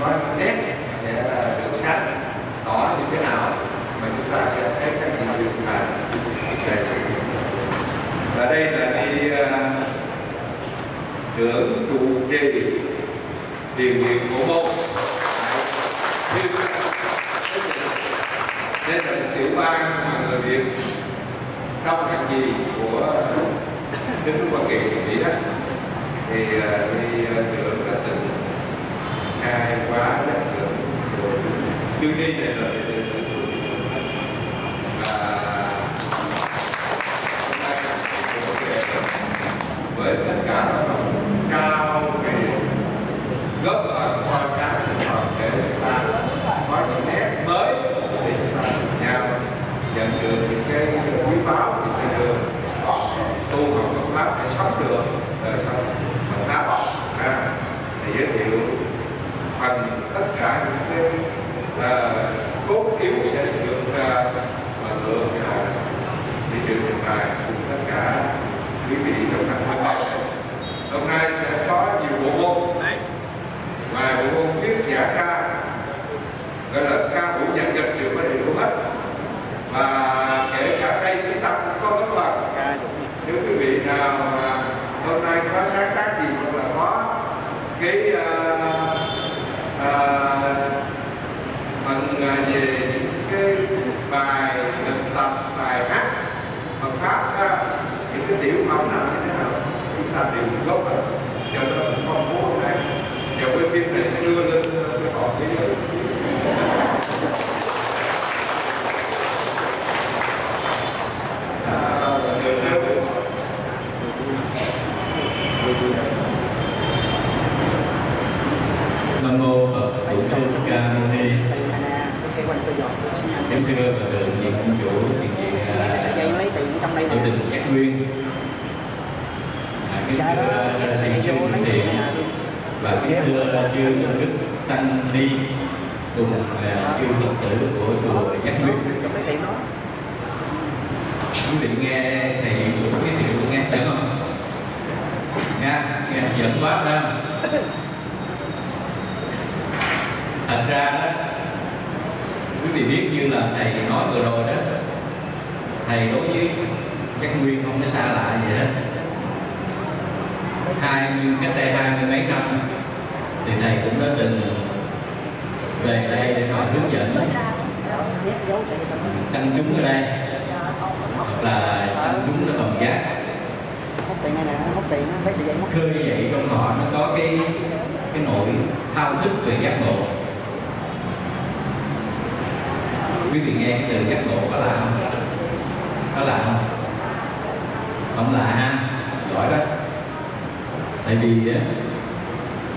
có nét sẽ được sáng tỏ như thế nào mà chúng ta sẽ thấy các vị sư là về xây dựng. Và đây là đi uh, đường tu kê điệp thiền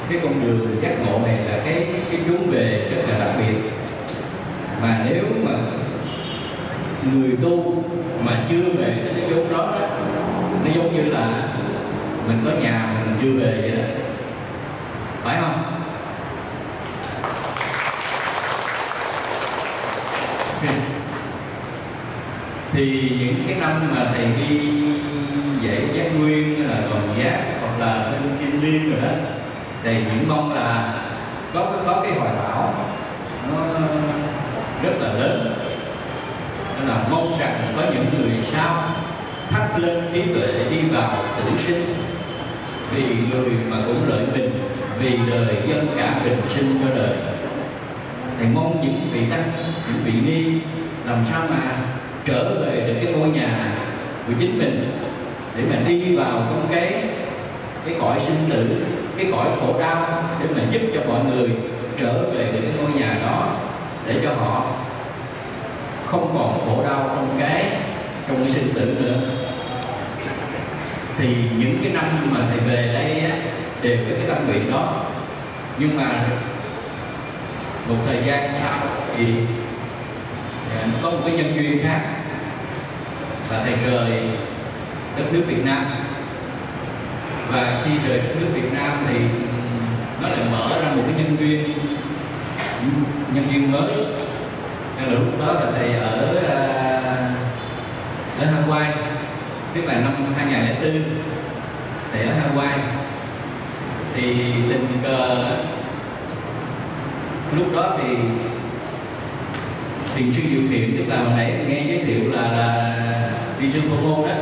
cái con đường giác ngộ này là cái cái chốn về rất là đặc biệt. Mà nếu mà người tu mà chưa về đến cái chốn đó, đó nó giống như là mình có nhà mà mình chưa về vậy đó. Phải không? Thì những cái năm mà thầy đi dạy giác nguyên là còn giác hoặc là bên kim liên rồi đó thì những mong là có có cái hoài bão, nó rất là lớn. Nên là mong rằng có những người sau thắp lên trí tuệ đi vào tử sinh. Vì người mà cũng lợi mình, vì đời dân cả bình sinh cho đời. Thì mong những vị tăng, những vị ni làm sao mà trở về được cái ngôi nhà của chính mình, để mà đi vào trong cái cái cõi sinh tử cái cõi khổ đau để mà giúp cho mọi người trở về được cái ngôi nhà đó để cho họ không còn khổ đau trong cái trong cái sinh tử nữa. Thì những cái năm mà thầy về đây đều với cái tâm nguyện đó. Nhưng mà một thời gian sau thì à, có một cái nhân duyên khác và thầy rời đất nước Việt Nam và khi về đất nước Việt Nam thì nó lại mở ra một cái nhân viên nhân viên mới. Nên là lúc đó là thầy ở à, ở Hawaii tức là năm 2004 thầy ở Hawaii. Thì tình cờ, lúc đó thì thiền sư diệu thiện, tức là hồi nãy nghe giới thiệu là là đi sư phổ môn đó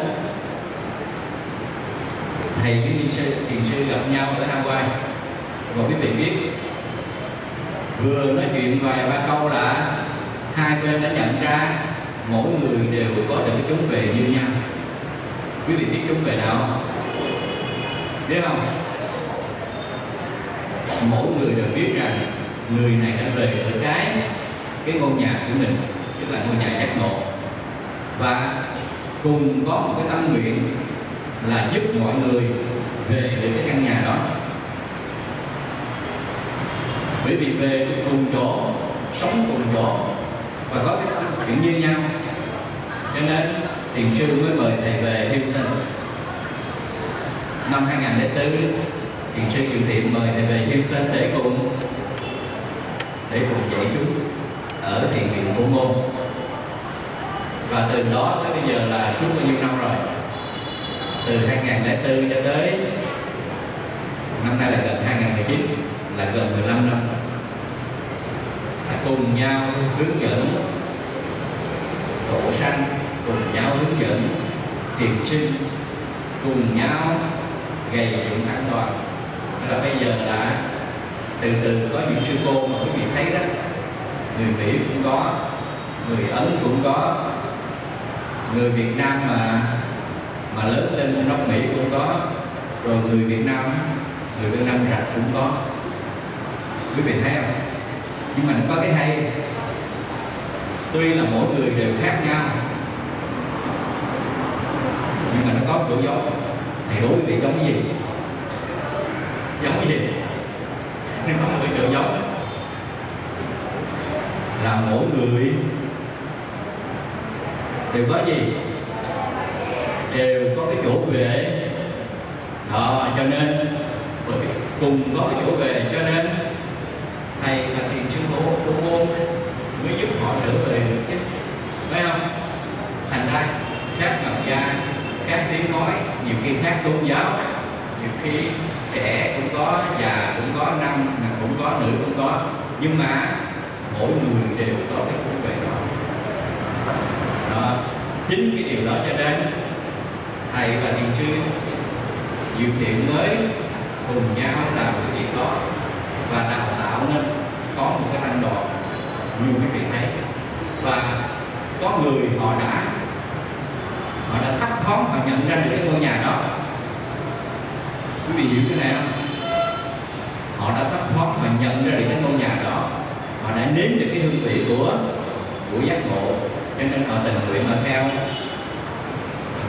thầy với sư thiền sư gặp nhau ở Hawaii. Và quý vị biết, vừa nói chuyện vài ba câu là hai bên đã nhận ra mỗi người đều có được cái chúng về như nhau. Quý vị biết chúng về nào biết không? Mỗi người đều biết rằng người này đã về ở cái cái ngôi nhà của mình, tức là ngôi nhà giác ngộ. Và cùng có một cái tâm nguyện là giúp mọi người về được cái căn nhà đó. Bởi vì về cùng chỗ, sống cùng chỗ và có cái tâm nguyện như nhau. Cho nên thiền sư mới mời thầy về Houston. Năm 2004 thiền sư dự thiện mời thầy về Houston để cùng để cùng dạy chúng ở thiền viện Phổ Môn. Và từ đó tới bây giờ là suốt bao nhiêu năm rồi từ 2004 cho tới năm nay là gần 2019 là gần 15 năm. Cùng nhau hướng dẫn tổ sanh, cùng nhau hướng dẫn tiền sinh, cùng nhau gây dựng an toàn. Là bây giờ đã từ từ có những sư cô mà quý vị thấy đó, người mỹ cũng có, người ấn cũng có, người việt nam mà mà lớn lên ở nước mỹ cũng có, rồi người việt nam người việt nam rạch cũng có. Quý vị thấy không? Nhưng mà nó có cái hay, tuy là mỗi người đều khác nhau, nhưng mà nó có chỗ giống. Thì đối với vị giống cái gì? Giống cái gì? Nó có một cái chỗ giống là mỗi người đều có gì? Đều có cái chỗ về. Đó, cho nên cùng có cái chỗ về, cho nên thầy là thiền sư bố môn mới giúp họ trở về được chứ. Phải không? Thành ra các ngọc gia các tiếng nói, nhiều khi khác tôn giáo, nhiều khi trẻ cũng có, già cũng có, nam cũng có, nữ cũng có. Nhưng mà mỗi người đều có cái chỗ về đó. Đó, chính cái điều đó cho nên thầy và thiền sư diệu thiện mới cùng nhau làm cái việc đó. Và đào tạo nên có một cái tăng đoàn như quý vị thấy. Và có người họ đã họ đã thấp thoáng họ nhận ra được cái ngôi nhà đó. Quý vị hiểu cái này không? Họ đã thấp thoáng họ nhận ra được cái ngôi nhà đó. Họ đã nếm được cái hương vị của của giác ngộ. Cho nên họ tình nguyện họ theo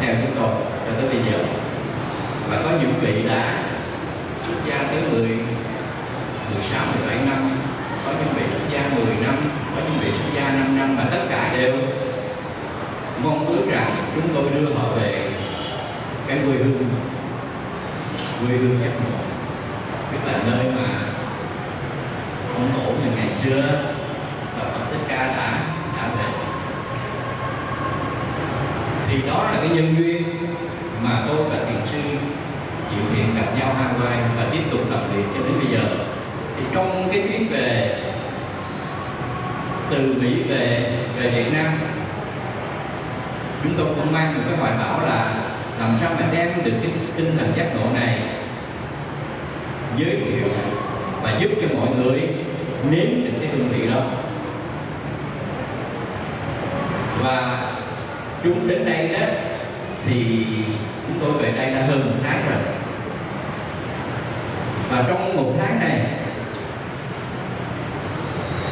theo chúng tôi cho tới bây giờ. Và có những vị đã xuất gia tới 10 16 17 năm, có những vị xuất gia 10 năm, có những vị xuất gia 5 năm mà tất cả đều mong ước rằng chúng tôi đưa họ về cái quê hương quê hương giác ngộ tức là nơi mà ông tổ mình ngày xưa và Phật Thích Ca đã đã về. Thì đó là cái nhân duyên mà tôi và thiền sư Diệu Thiện gặp nhau hai vai và tiếp tục làm việc cho đến bây giờ. Thì trong cái chuyến về từ Mỹ về về Việt Nam, chúng tôi cũng mang một cái hoài bão là làm sao mà đem được cái tinh thần giác ngộ này giới thiệu và giúp cho mọi người nếm được cái hương vị đó. Và chúng đến đây đó thì chúng tôi về đây đã hơn một tháng rồi. Và trong một tháng này,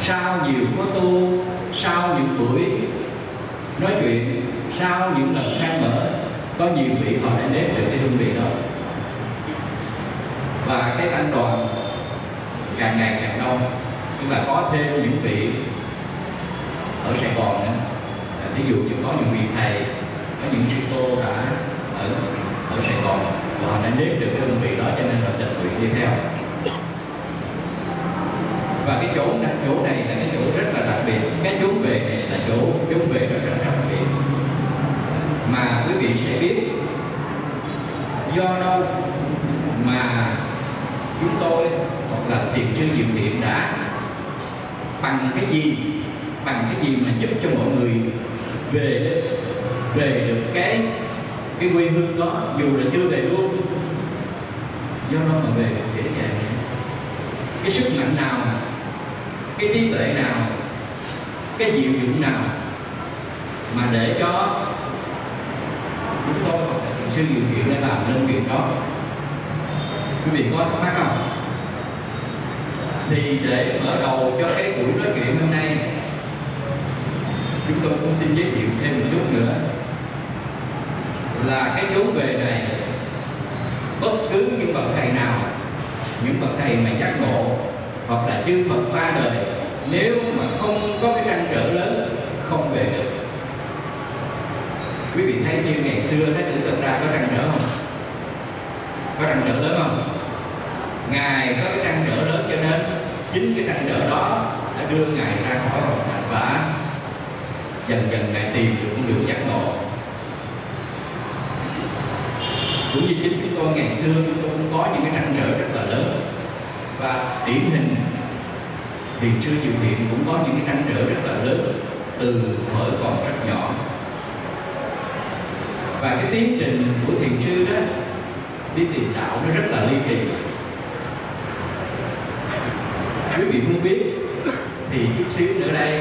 sau nhiều khóa tu, sau những buổi nói chuyện, sau những lần khai mở, có nhiều vị họ đã nếm được cái hương vị đó. Và cái tăng đoàn càng ngày càng đông, nhưng mà có thêm những vị ở Sài Gòn nữa. Ví dụ như có những vị thầy, có những sư cô đã ở ở Sài Gòn và họ đã nếm được cái hương vị đó cho nên là tình nguyện đi theo. Và cái chỗ này, chỗ này là cái chỗ rất là đặc biệt. Cái chỗ về này là chỗ chỗ về rất là đặc biệt. Mà quý vị sẽ biết do đâu mà chúng tôi hoặc là thiền sư diệu thiện đã bằng cái gì bằng cái gì mà giúp cho mọi người về về được cái cái quê hương đó dù là chưa về luôn do đó mà về được dễ dàng cái sức mạnh nào cái trí tuệ nào, cái diệu dụng nào mà để cho chúng tôi hoặc là sư điều kiện để làm nên việc đó? Quý vị có thắc mắc không? Thì để mở đầu cho cái buổi nói chuyện hôm nay, chúng tôi cũng xin giới thiệu thêm một chút nữa. Là cái chú về này bất cứ những bậc thầy nào, những bậc thầy mà giác ngộ hoặc là chư Phật qua đời, nếu mà không có cái trăn trở lớn, không về được. Quý vị thấy như ngày xưa thái tử tập ra có trăn trở không? Có trăn trở lớn không? Ngài có cái trăn trở lớn cho nên chính cái trăn trở đó đã đưa ngài ra khỏi hồng thành và dần dần ngài tìm được con đường giác ngộ cũng như chính chúng tôi ngày xưa tôi cũng có những cái trăn trở rất là lớn. Và điển hình thiền sư diệu thiện cũng có những cái trăn trở rất là lớn từ thời còn rất nhỏ. Và cái tiến trình của thiền sư đó, đi tìm đạo nó rất là ly kỳ. Quý vị muốn biết thì chút xíu nữa đây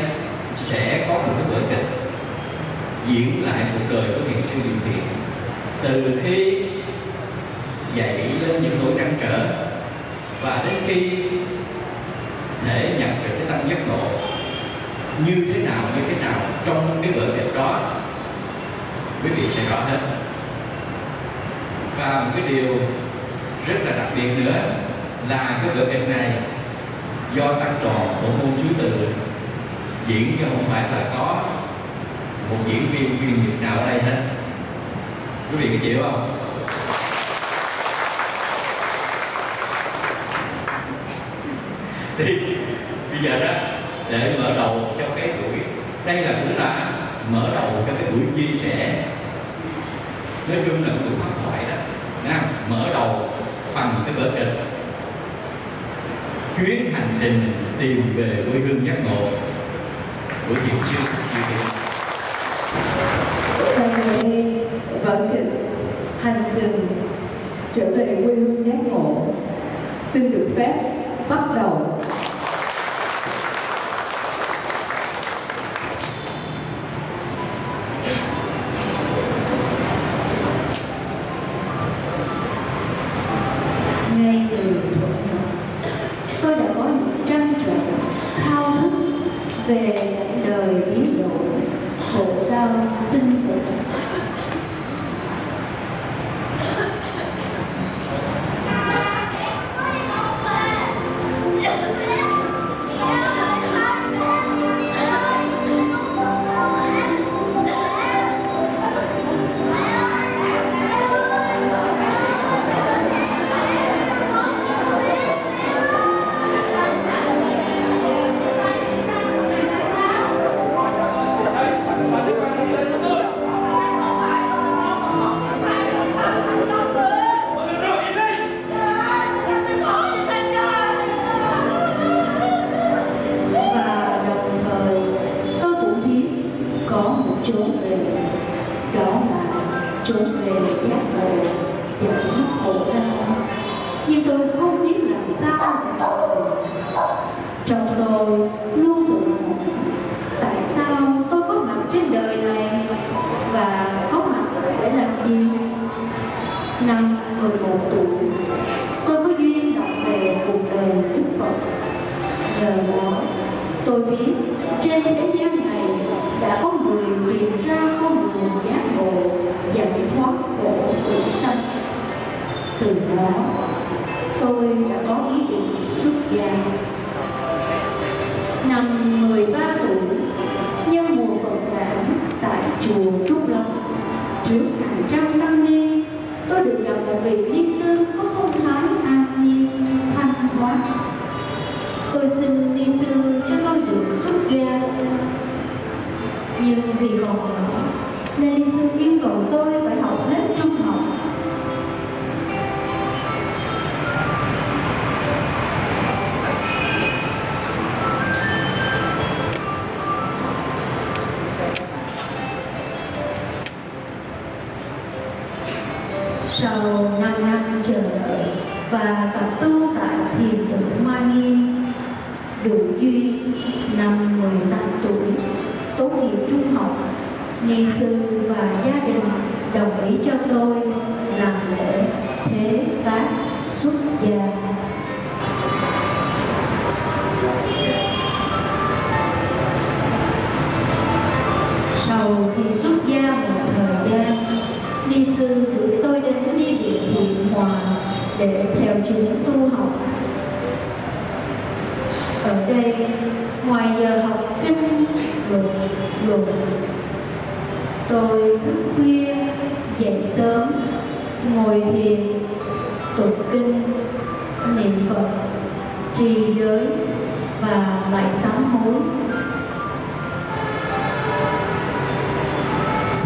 sẽ có một cái vở kịch diễn lại cuộc đời của thiền sư diệu thiện. Từ khi dậy lên những nỗi cản trở. Và đến khi thể nhận được cái tâm giác ngộ như thế nào, như thế nào trong cái vở kịch đó, quý vị sẽ rõ hết. Và một cái điều rất là đặc biệt nữa là cái vở kịch này do tăng trò bộ môn chú từ diễn cho không phải là có một diễn viên chuyên nghiệp nào ở đây hết. Quý vị có chịu không? Đi. Bây giờ đó để mở đầu cho cái buổi đây là cũng là mở đầu cho cái buổi chia sẻ. Nói chung là buổi pháp thoại đó Nha, mở đầu bằng cái vở kịch. Chuyến hành trình tìm về quê hương giác ngộ của chị Trương Duy Kiệt. Vở kịch Hành trình trở về quê hương giác ngộ xin được phép bắt đầu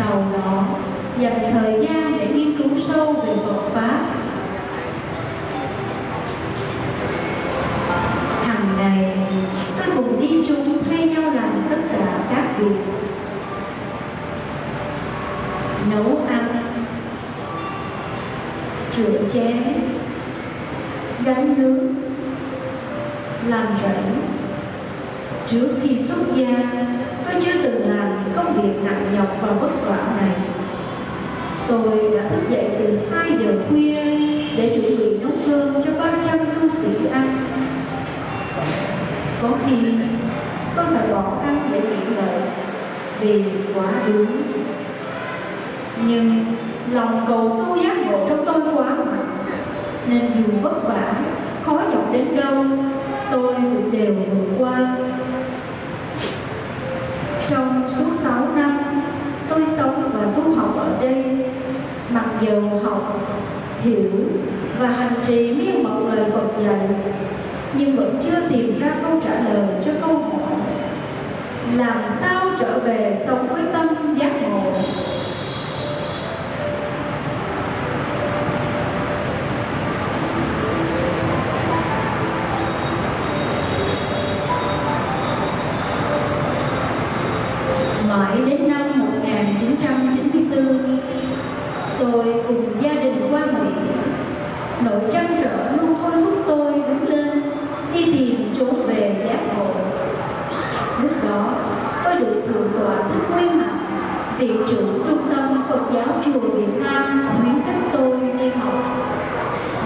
sau đó dành thời gian để nghiên cứu sâu về Phật Pháp. Hàng ngày, tôi cùng đi chung thay nhau làm tất cả các việc. Nấu ăn, rửa chén, gánh nước, làm rẫy. Trước đúng. Nhưng lòng cầu tu giác ngộ trong tôi quá mạnh nên dù vất vả, khó nhọc đến đâu, tôi cũng đều vượt qua. Trong suốt 6 năm, tôi sống và tu học ở đây, mặc dầu học, hiểu và hành trì miên mật lời Phật dạy, nhưng vẫn chưa tìm ra câu trả lời cho câu hỏi, làm sao trở về sống với tâm giác ngộ. Mãi đến năm 1990 hiệu trưởng trung tâm Phật giáo chùa Việt Nam Nguyễn Khắc Tôi đi học.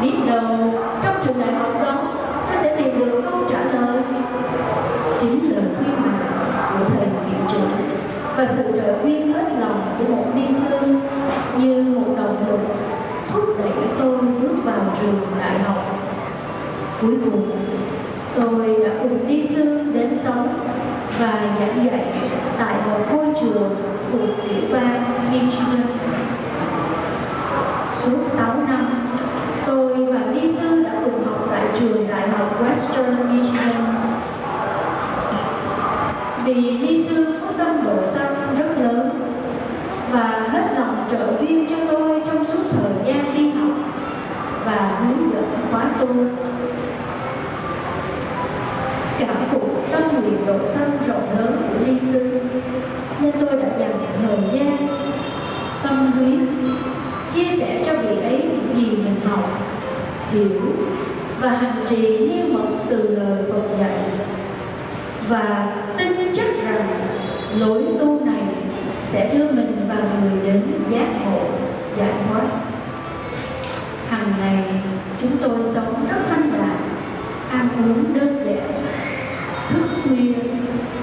Biết đâu trong trường đại học đó ta sẽ tìm được câu trả lời. Chính lời khuyên bảo của thầy hiệu trưởng và sự trợ duyên hết lòng của một ni sư như một động lực thúc đẩy tôi bước vào trường đại học. Cuối cùng, tôi đã cùng ni sư đến sống và giảng dạy trường cùng tiểu bang Michigan.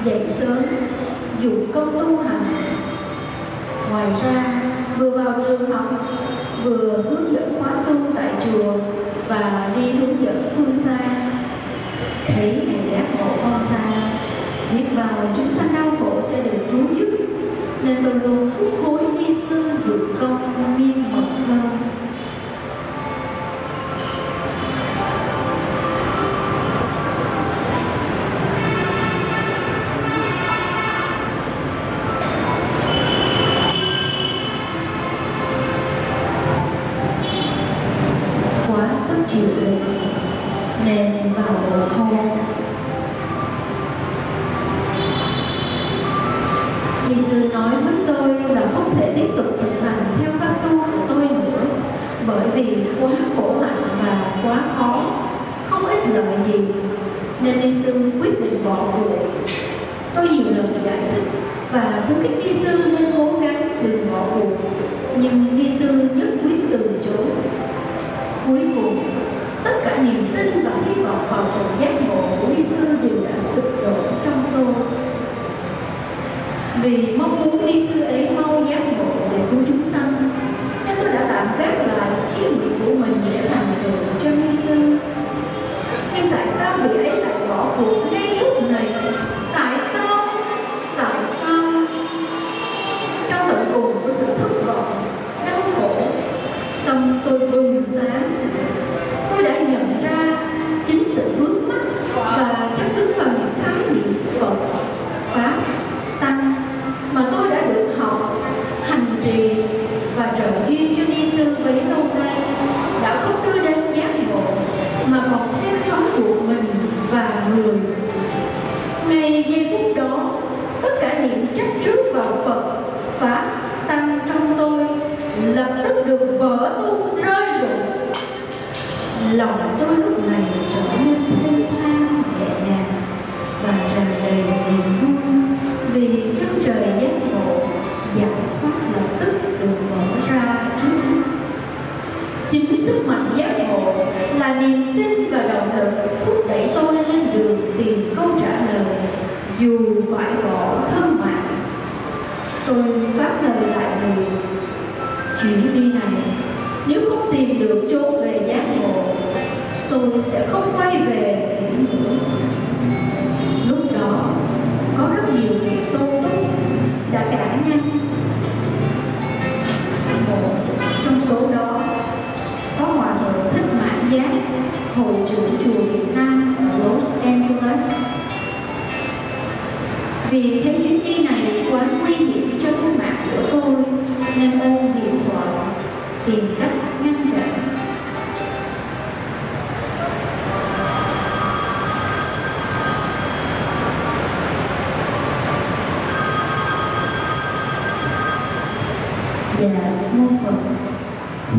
dậy sớm, dù công tu hành. Ngoài ra, vừa vào trường học, vừa hướng dẫn khóa tu tại chùa và đi hướng dẫn phương xa. Thấy ngày giác ngộ con xa, biết vào chúng sanh đau khổ sẽ được cứu giúp, nên tôi luôn thúc hối đi sư vượt công niên mộng hơn.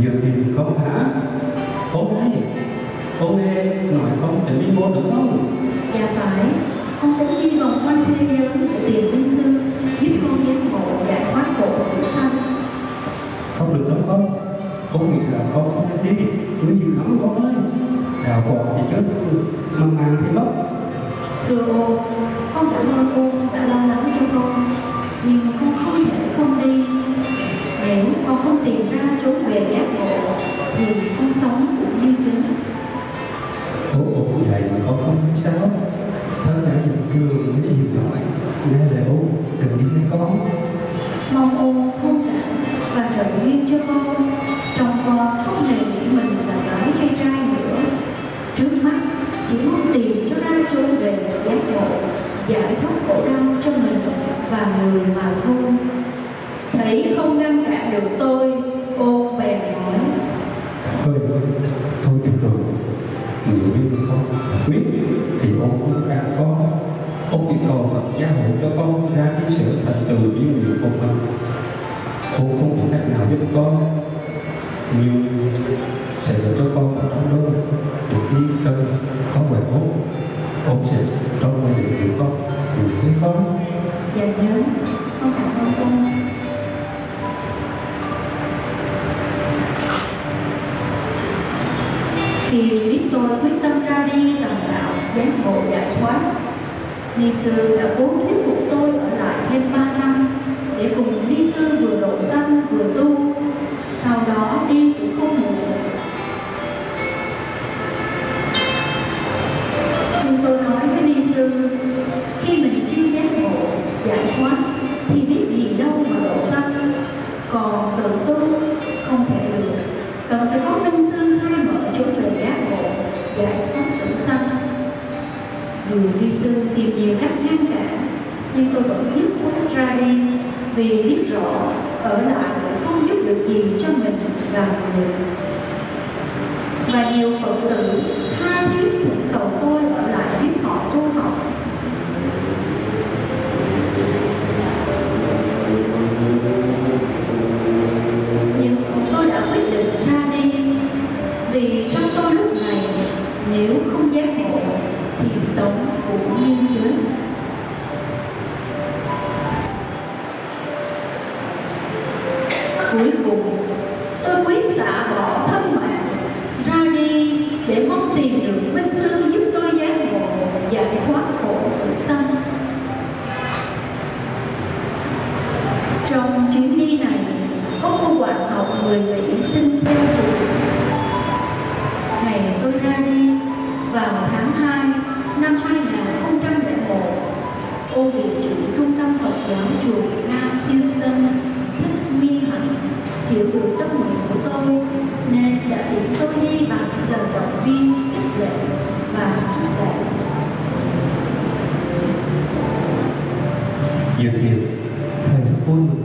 nhiều thì con hả con ơi con nghe, nói con tính biết bố được không? Dạ phải.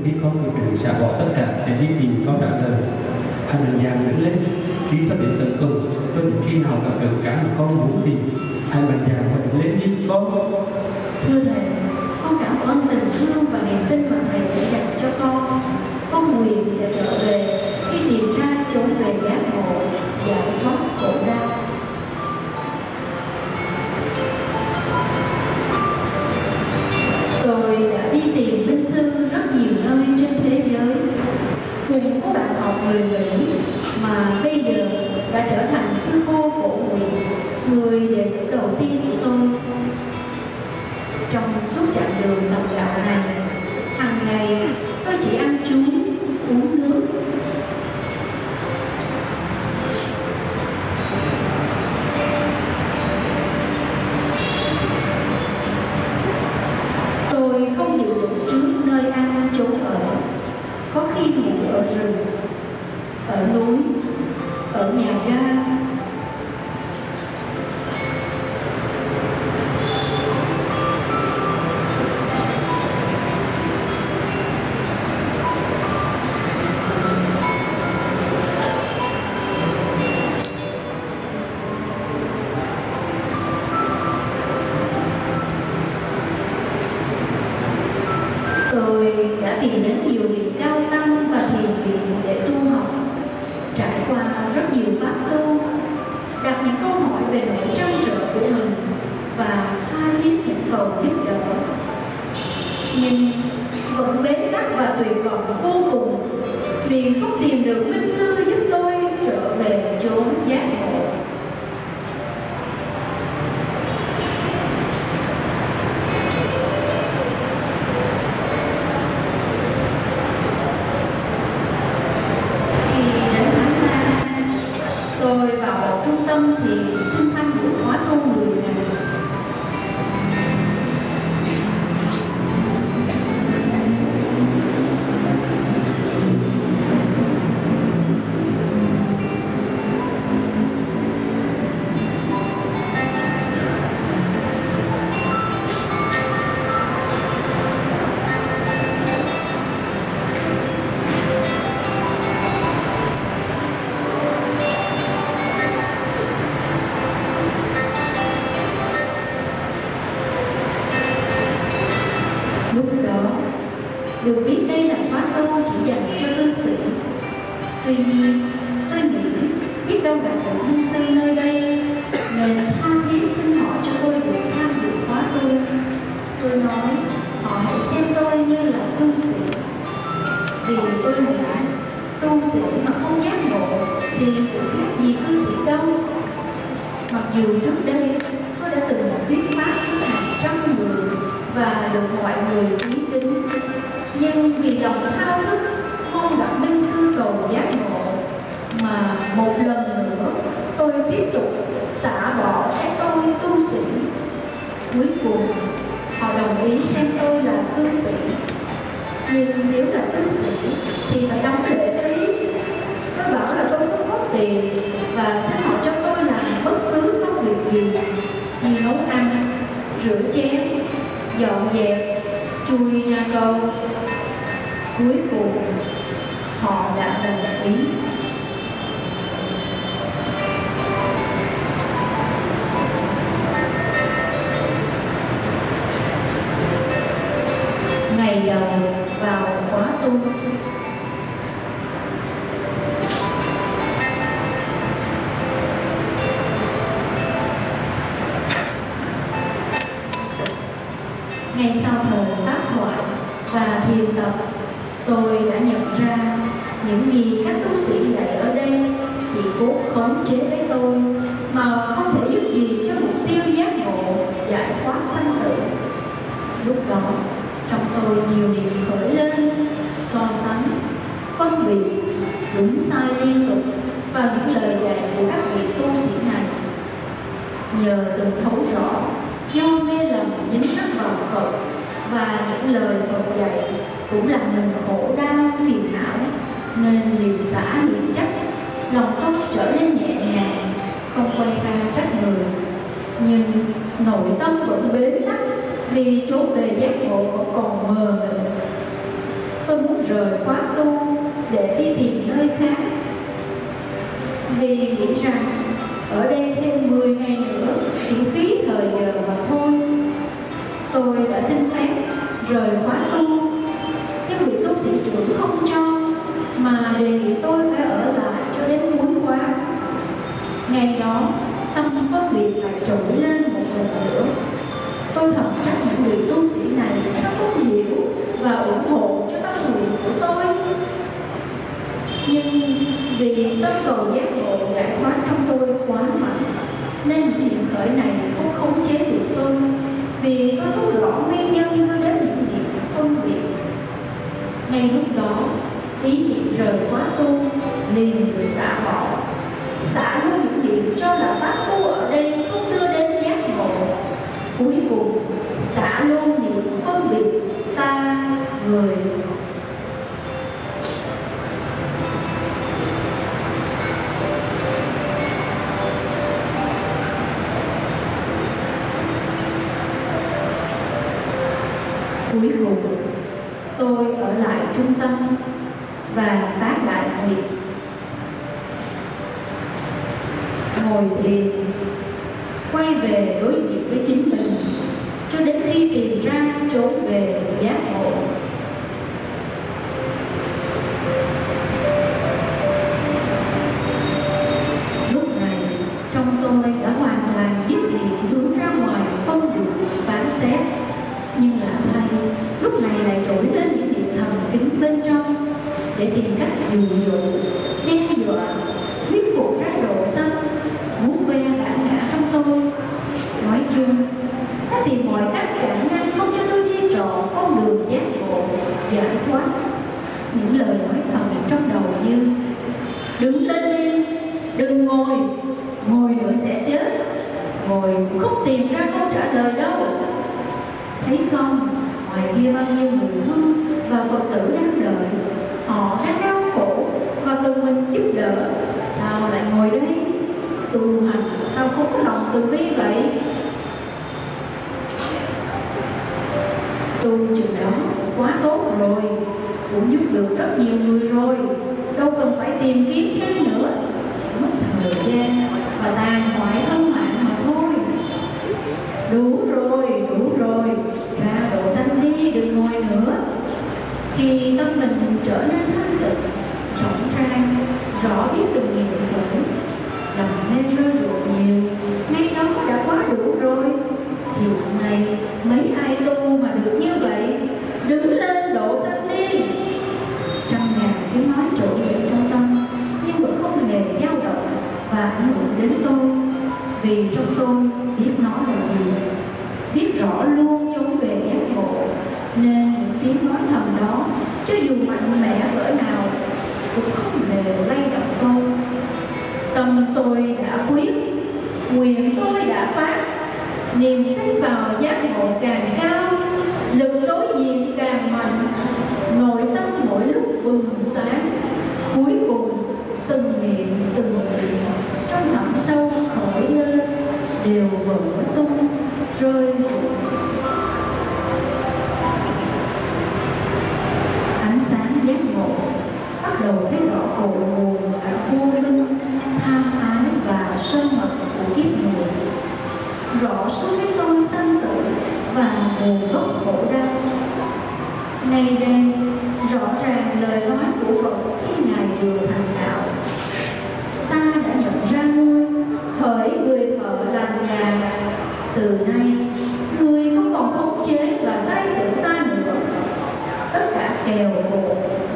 biết con người mình xả bỏ tất cả để đi tìm con đạo đời. Hành là già lớn lên đi tới đến tận cùng, cho đến khi nào gặp được cả mà con muốn thì hành là già phải lên đi, con. Thưa thầy, con cảm ơn tình thương Tuy nhiên, tôi nghĩ biết đâu gặp được hương sư nơi đây nên tha thiết xin họ cho tôi được tham dự khóa tu. Tôi nói, họ hãy xem tôi như là tu sĩ. Vì tôi nghĩ tu sĩ mà không giác ngộ thì cũng khác gì tu sĩ đâu. Mặc dù trước đây tôi đã từng là thuyết pháp cho hàng trăm người và được mọi người quý kính, nhưng vì lòng thao thức không gặp minh sư cầu giác ngộ, mà một lần nữa tôi tiếp tục xả bỏ cái tôi tu sĩ. Cuối cùng, họ đồng ý xem tôi là cư sĩ. Nhưng nếu là cư sĩ thì phải đóng lệ phí. Tôi bảo là tôi không có tiền, và sẽ họ cho tôi làm bất cứ công việc gì? Như nấu ăn, rửa chén, dọn dẹp, chui nhà cầu. Cuối cùng and the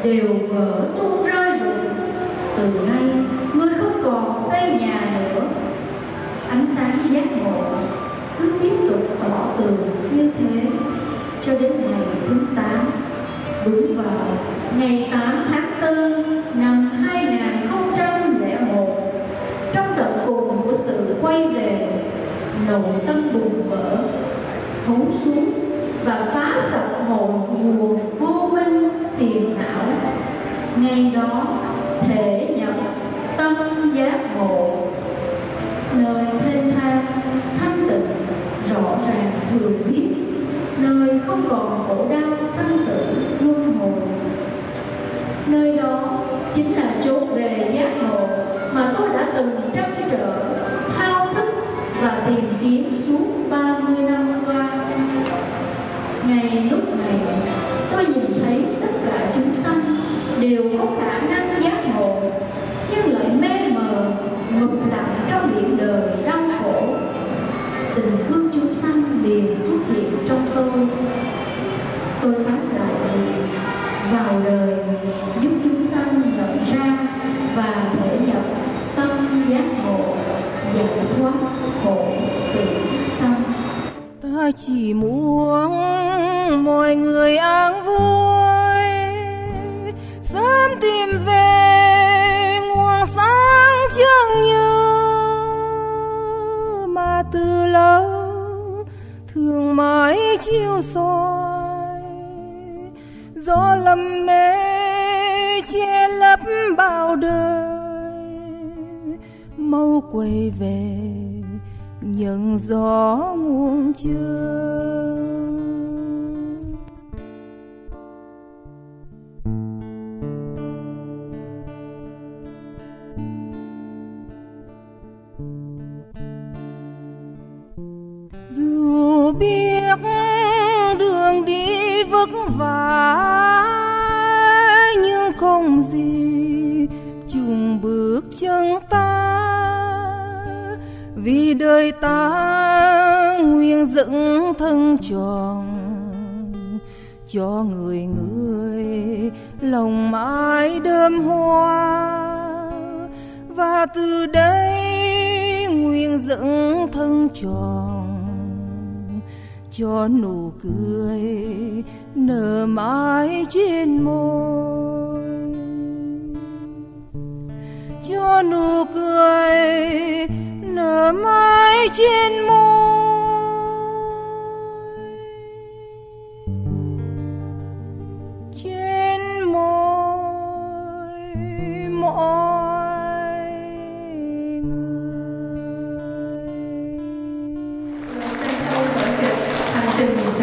đều vỡ tung rơi rụng từ nay ngươi không còn xây nhà nữa. Ánh sáng giác ngộ cứ tiếp tục tỏ tường như thế. Cho đến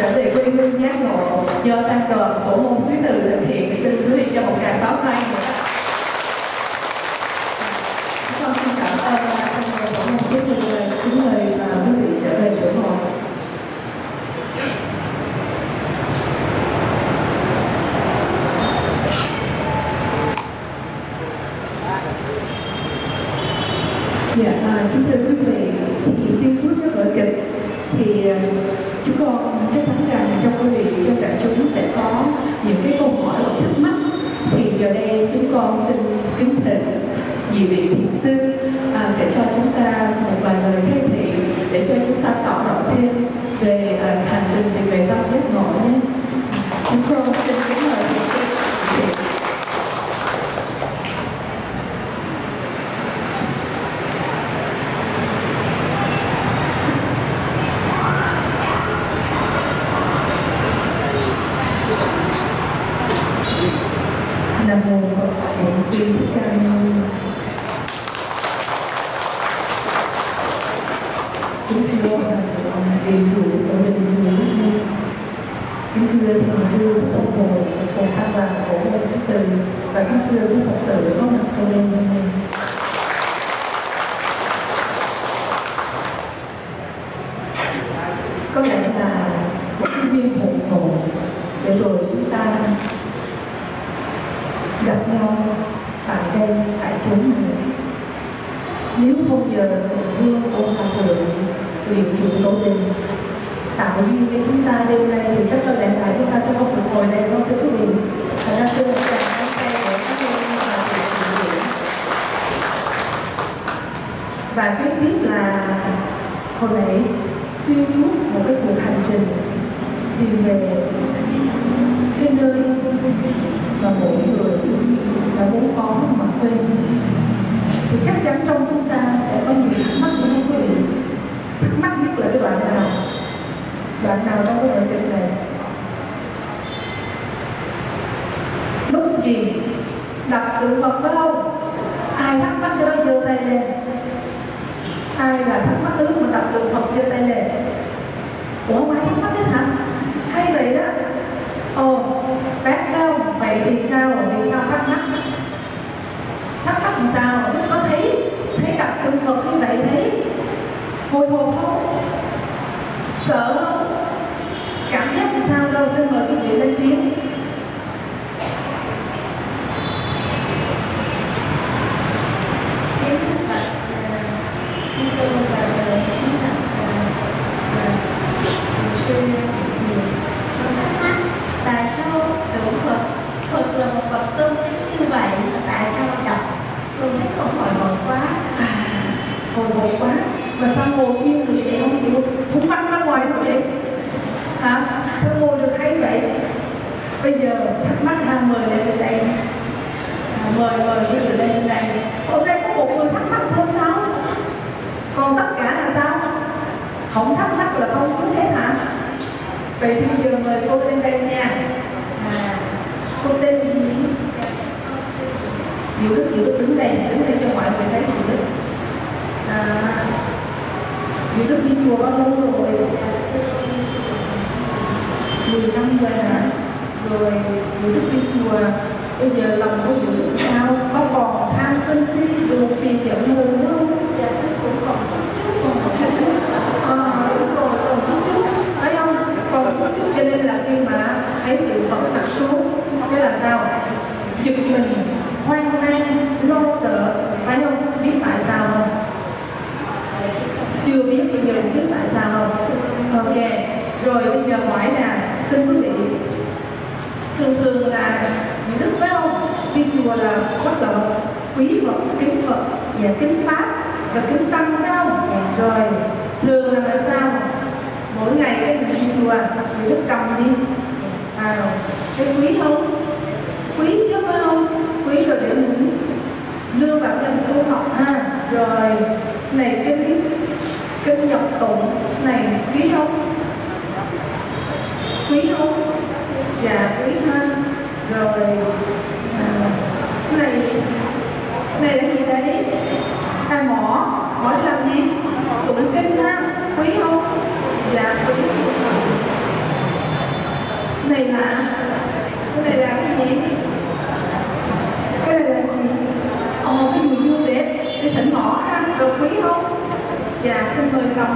trở về quê hương giác ngộ do tăng đoàn phổ môn suối từ thực hiện xin quý vị cho một tràng pháo tay. hả? Sao mua được thấy vậy? Bây giờ thắc mắc ha mời lên từ đây. À, mời mời lên lên đây. hôm nay có một người thắc mắc thôi sao? Còn tất cả là sao? Không thắc mắc là thông xuống hết hả? Vậy thì bây giờ mời cô lên đây nha. À, cô tên gì? Diệu đức diệu đức đứng đây đứng đây cho mọi người thấy diệu đức. À, diệu đức đi chùa bao lâu rồi? 10 năm già rồi nhiều đức đi chùa bây giờ lòng của nhiều sao? Có còn tham sân si dù phiền giận hờn không? Dạ cũng còn còn còn chút chút. À, đúng rồi còn chút chút. Thấy không? Còn chút chút cho nên là khi mà thấy tự vẫn đặt xuống thế là sao? Giật mình hoang mang lo sợ. Phải không? Biết tại sao không? Chưa biết bây giờ biết tại sao không? Ok rồi bây giờ hỏi nè thưa quý vị thường thường là những đức phải không? Đi chùa là bắt đầu quý phật kính phật và kính pháp và kính tăng phải không rồi thường là sao? Mỗi ngày khi mình đi chùa mình đức cầm đi. À, cái quý không? Quý chứ phải không? Quý rồi để mình đưa vào cái tu học ha. Rồi này cái kinh nhập tụng này quý không? quý hơn dạ quý hơn. Rồi à, này này là gì đấy? Ta mỏ. Mỏ để làm gì? Tụi kinh ha. Quý không? Dạ quý. Này là cái này là cái gì? Cái này là gì? Ồ oh, cái gì chưa tuyệt cái thỉnh mỏ ha. Rồi quý không? Dạ xin mời cầm.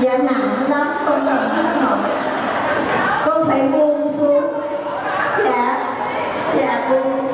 dạ nặng lắm con cần lắm nổi con phải buông xuống. Dạ dạ buông.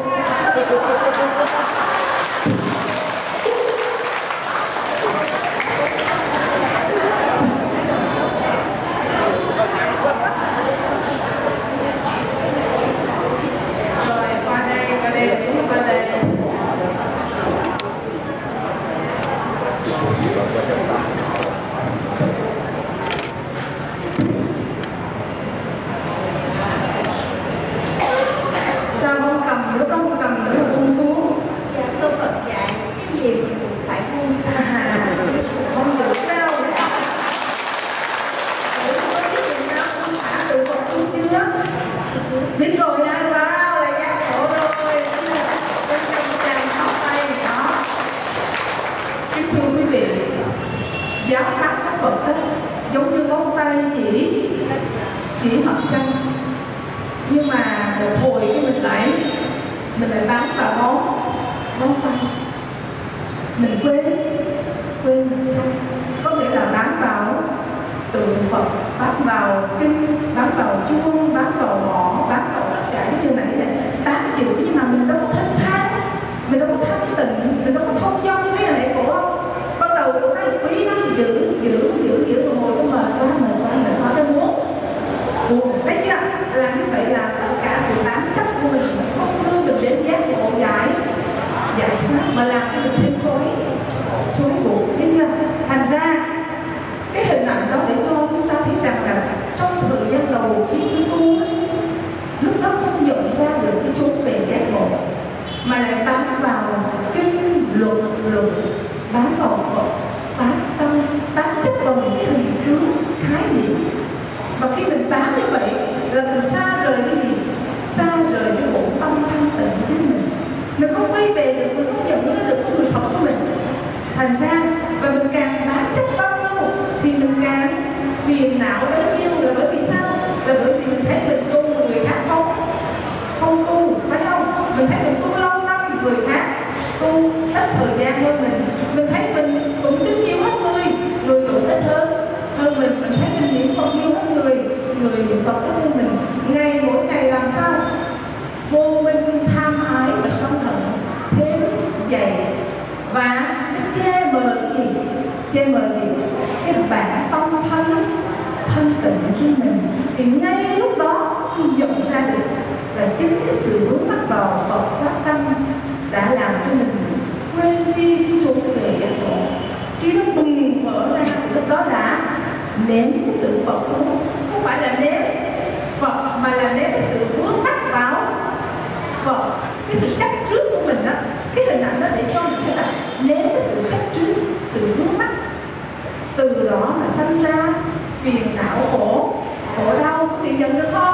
sanh ra phiền não khổ. Khổ đau có bị giận được không?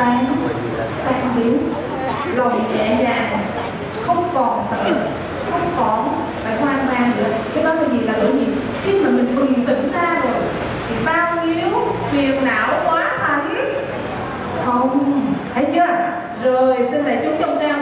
tan tan biến. Rồi nhẹ nhàng, không còn sợ, không còn phải hoang mang nữa. Cái đó là gì? Là lỗi gì khi mà mình bình tĩnh ra rồi, thì bao nhiêu phiền não quá thành không, thấy chưa? Rồi xin lại chúng trong trang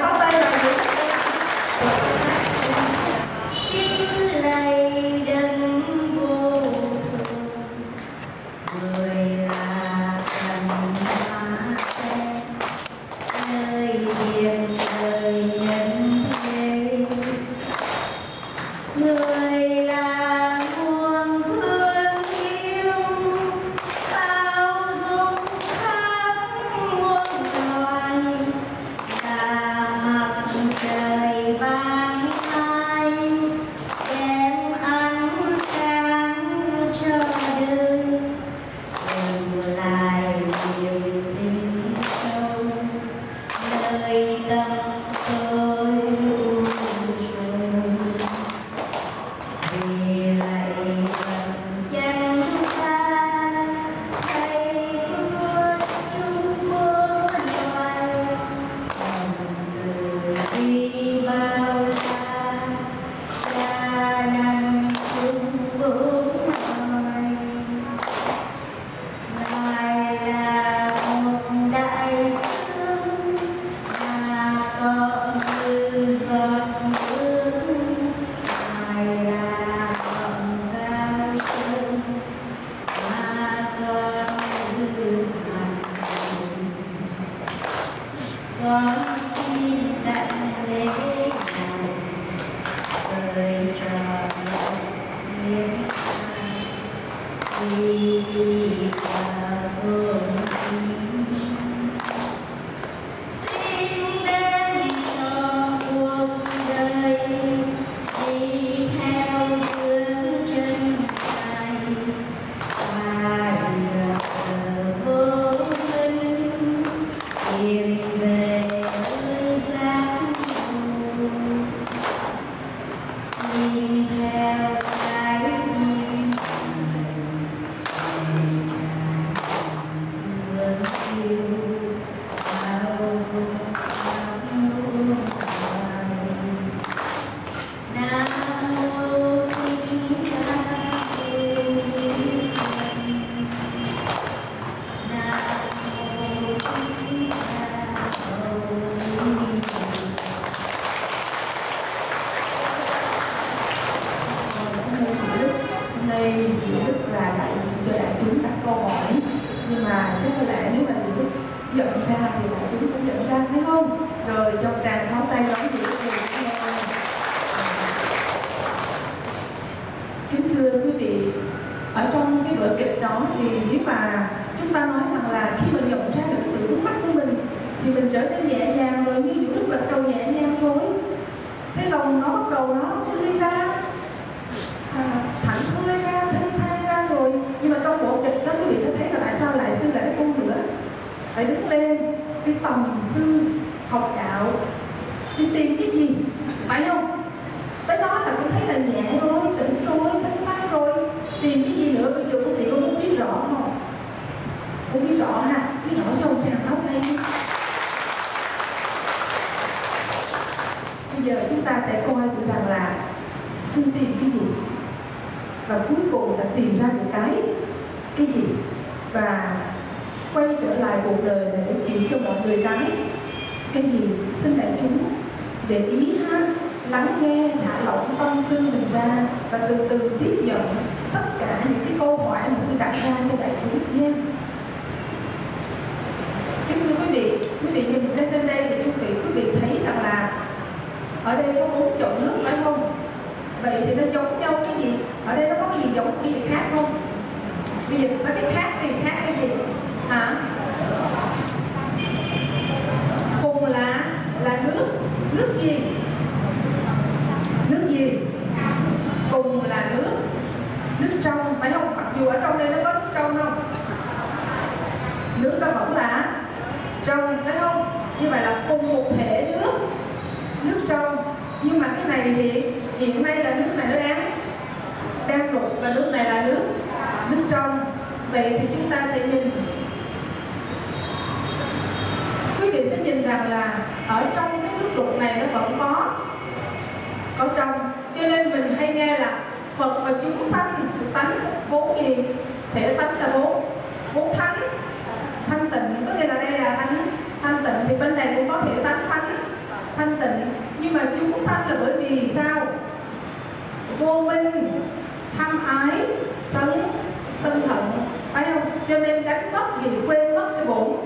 gì quên mất cái bổn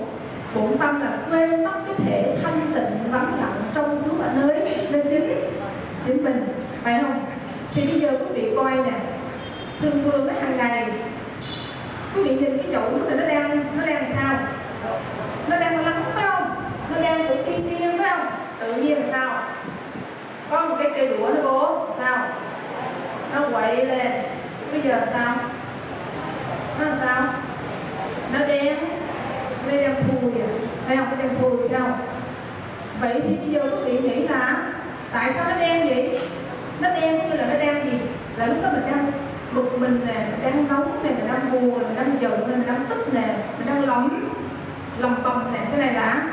bổn tâm là quên mất cái thể thanh tịnh vắng lặng trong suốt ở nơi nơi chính chính mình, phải không? Thì bây giờ quý vị coi nè, thường thường cái hàng ngày, quý vị nhìn cái chậu nước này nó đang nó đang sao? Nó đang lắng, phải không? Nó đang cũng y tiên, phải không? Tự nhiên là sao? Có một cái cây đũa nó bố, sao? Nó quậy lên. Bây giờ sao nó sao nó đen đây đen thui à đây không nó đen thui đâu vậy thì bây giờ quý vị nghĩ là tại sao nó đen vậy? Nó đen như là nó đen gì? Là lúc đó mình đang bực mình nè, mình đang nóng nè, mình đang buồn, mình đang giận nè, mình đang tức nè, mình đang lắm, lầm bầm nè. Cái này là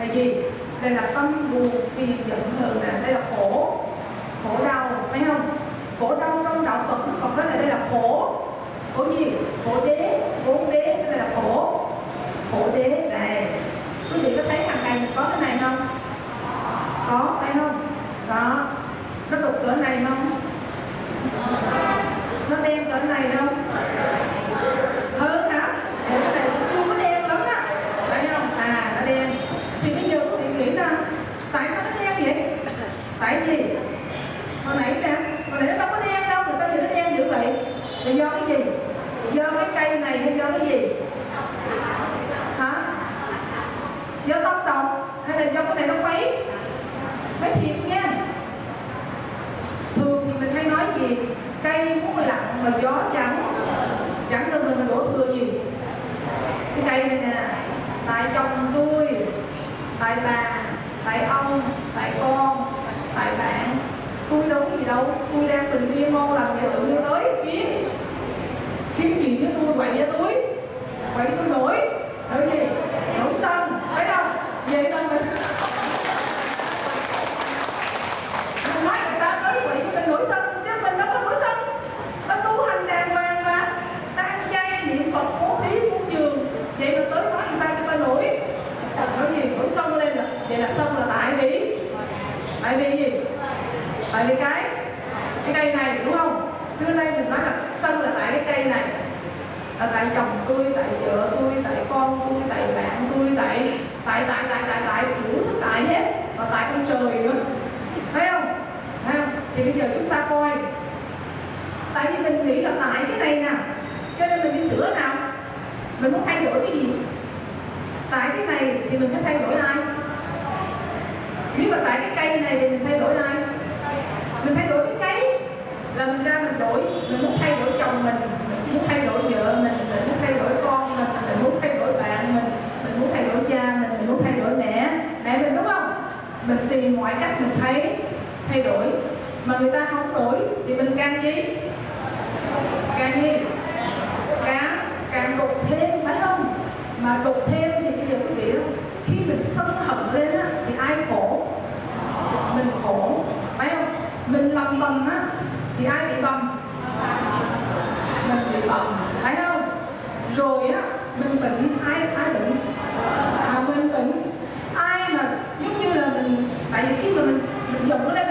là gì? Đây là tâm buồn, phiền, giận, hờn nè. Đây là khổ khổ đau, phải không? Khổ đau trong đạo phật, đức phật nói là đây là khổ. Khổ gì? Khổ đế khổ đế, cái này là khổ khổ đế này, quý vị có thấy hàng này có cái này không? Có phải không? Có nó đục cỡ này không? Nó đen cỡ này không? Hơn hả? Cái này cũng chưa có đen lắm á. Phải không? À nó đen. Thì bây giờ quý vị nghĩ là tại sao nó đen vậy? Tại vì hồi nãy nè, hồi nãy nó đâu có đen đâu, mà sao giờ nó đen dữ vậy? Là do cái gì? Do cái cây này hay do cái gì hả do tâm động hay là do cái này nó quấy nói thiệt nha thường thì mình hay nói gì cây muốn lặng mà gió chẳng chẳng cần mình đổ thừa gì? Cái cây này nè, tại chồng tôi, tại bà, tại ông, tại con, tại bạn. Tôi đâu có gì đâu, tôi đang tình liên ngon làm để tự nhiên tới kiếm. Kiếm chuyện với tôi, quậy với tôi. Quậy tôi nổi. Nổi gì? Nổi sân, phải không? Vậy nên mình nói người ta tới quậy cho mình nổi sân chứ mình đâu có nổi sân ta tu hành đàng hoàng mà ta ăn chay niệm phật bố thí cúng dường vậy mà tới nói làm sao cho ta nổi nói gì nổi sân lên là vậy là sân là tại vì tại vì gì? Tại vì cái cái cây này, đúng không? Xưa nay mình nói là sân là tại cái cây này. Là tại chồng tôi, tại vợ tôi, tại con tôi, tại bạn tôi, tại tại tại tại tại tại đủ thứ tại hết và tại con trời nữa. Thấy không? Thấy không? Thì bây giờ chúng ta coi. Tại vì mình nghĩ là tại cái này nè. Cho nên mình đi sửa nào. Mình muốn thay đổi cái gì? Tại cái này thì mình phải thay đổi ai? Nếu mà tại cái cây này thì mình thay đổi ai? Mình thay đổi cái cây là mình ra mình đổi, mình muốn thay đổi chồng mình mình muốn thay đổi vợ mình mình muốn thay đổi con mình mình muốn thay đổi bạn mình mình muốn thay đổi cha mình mình muốn thay đổi mẹ. Mẹ mình đúng không? Mình tìm mọi cách mình thấy thay đổi. Mà người ta không đổi thì mình càng gì? Càng gì? Càng càng đục thêm, phải không? Mà đục thêm thì bây giờ quý vị khi mình sân hận lên á bầm á, thì ai bị bầm mình bị bầm thấy không? Rồi á, mình tỉnh, ai ai bệnh? À mình tỉnh. Ai mà, giống như là mình, tại vì khi mà mình mình dùng nó lên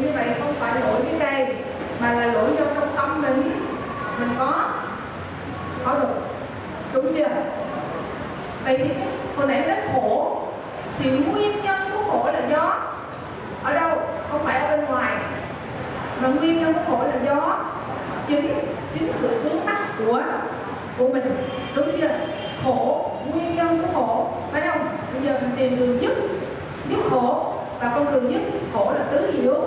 như vậy không phải lỗi cái cây mà là lỗi do trong tâm mình. Mình có có được đúng chưa? Vậy thì cái, hồi nãy đến khổ thì nguyên nhân của khổ là do ở đâu? Không phải ở bên ngoài. Mà nguyên nhân của khổ là do chính chính sự vướng mắc của của mình đúng chưa? Khổ nguyên nhân của khổ phải không? Bây giờ mình tìm đường dứt dứt khổ và con đường dứt khổ là tứ diệu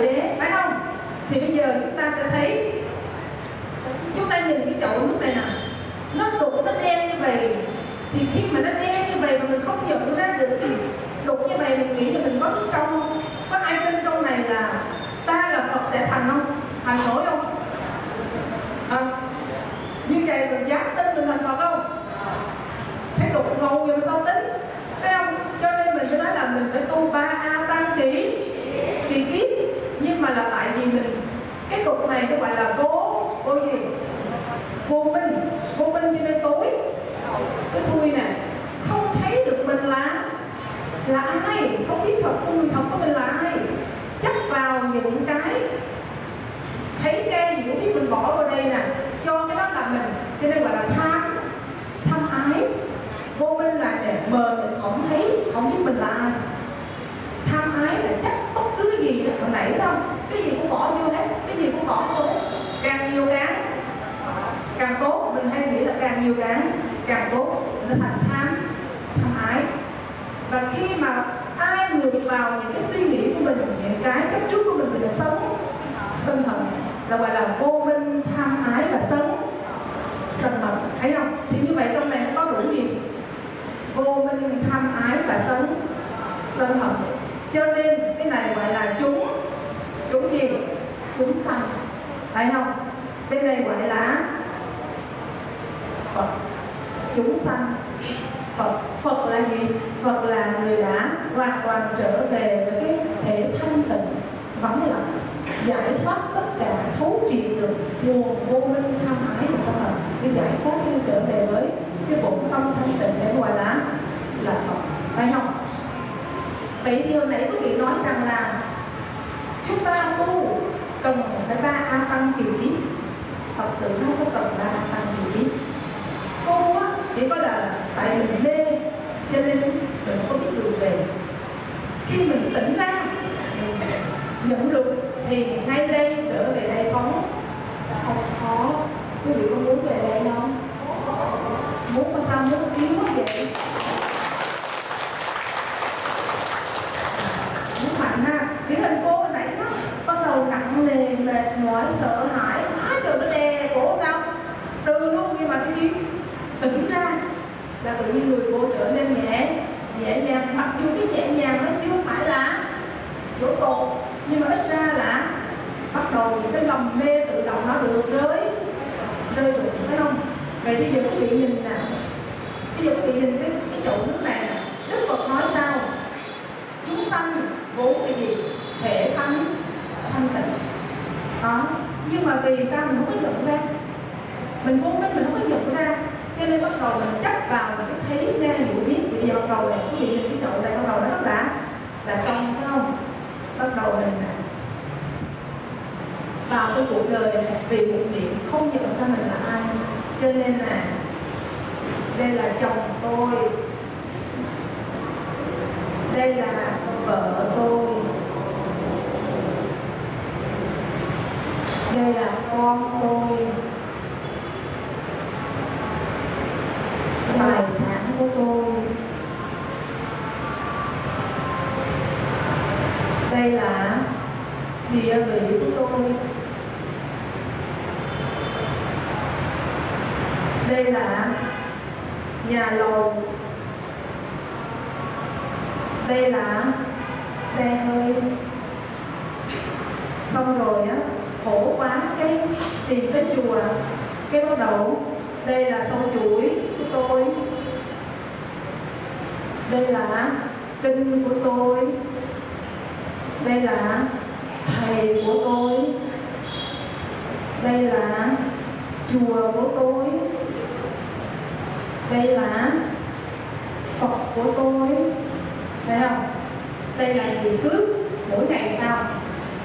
đế phải không thì bây giờ chúng ta sẽ thấy chúng ta nhìn cái chậu nước này nè nó đục nó đen như vậy thì khi mà nó đen như vậy mà mình không nhận ra được thì đục như vậy mình nghĩ là mình có nước trong không? Có ai tin trong này là ta là phật sẽ thành không? Thành nổi không? À, như vậy mình dám tin mình thành phật không? Thấy đục ngầu rồi sao tính thấy không? Cho nên mình sẽ nói là mình phải tu ba a tăng trì trì kiếp. Nhưng mà là tại vì mình cái đục này nó gọi là vô vô gì? Vô minh cái thui nè. Không thấy được mình là là ai? Không biết thật của người thật của mình là ai? Chấp vào những cái. Thấy cây hiểu biết mình bỏ vào đây nè. Cho cái đó là mình. Cho nên gọi là tham. Tham ái. Vô minh là để mờ mình không thấy, không biết mình là ai. Tham ái là chắc bất cứ gì đó. Hồi nãy không cái gì cũng bỏ vô hết. Cái gì cũng bỏ vô. Càng nhiều càng càng tốt. Mình hay nghĩ là càng nhiều càng càng tốt, nó thành tham tham ái. Và khi mà ai ngược vào những cái suy nghĩ của mình, những cái chấp trước của mình thì là sống sân hận. Là gọi là vô minh, tham ái và sân sân hận. Thấy không? Thì như vậy trong này nó có đủ gì. Vô minh, tham ái và sân sân hận. Cho nên cái này gọi là chúng chúng gì chúng sanh. Thấy không? Bên này gọi là phật chúng sanh Phật Phật là gì? Phật là người đã hoàn toàn trở về với cái thể thanh tịnh vắng lặng giải thoát tất cả thấu triệt được nguồn vô minh tham ái và sân cái giải thoát như trở về với cái bổn tâm thanh tịnh để gọi là là Phật, phải không? Vậy thì hồi nãy quý vị nói rằng là chúng ta tu cần phải ba an tăng kiều ý thật sự nó có cần ba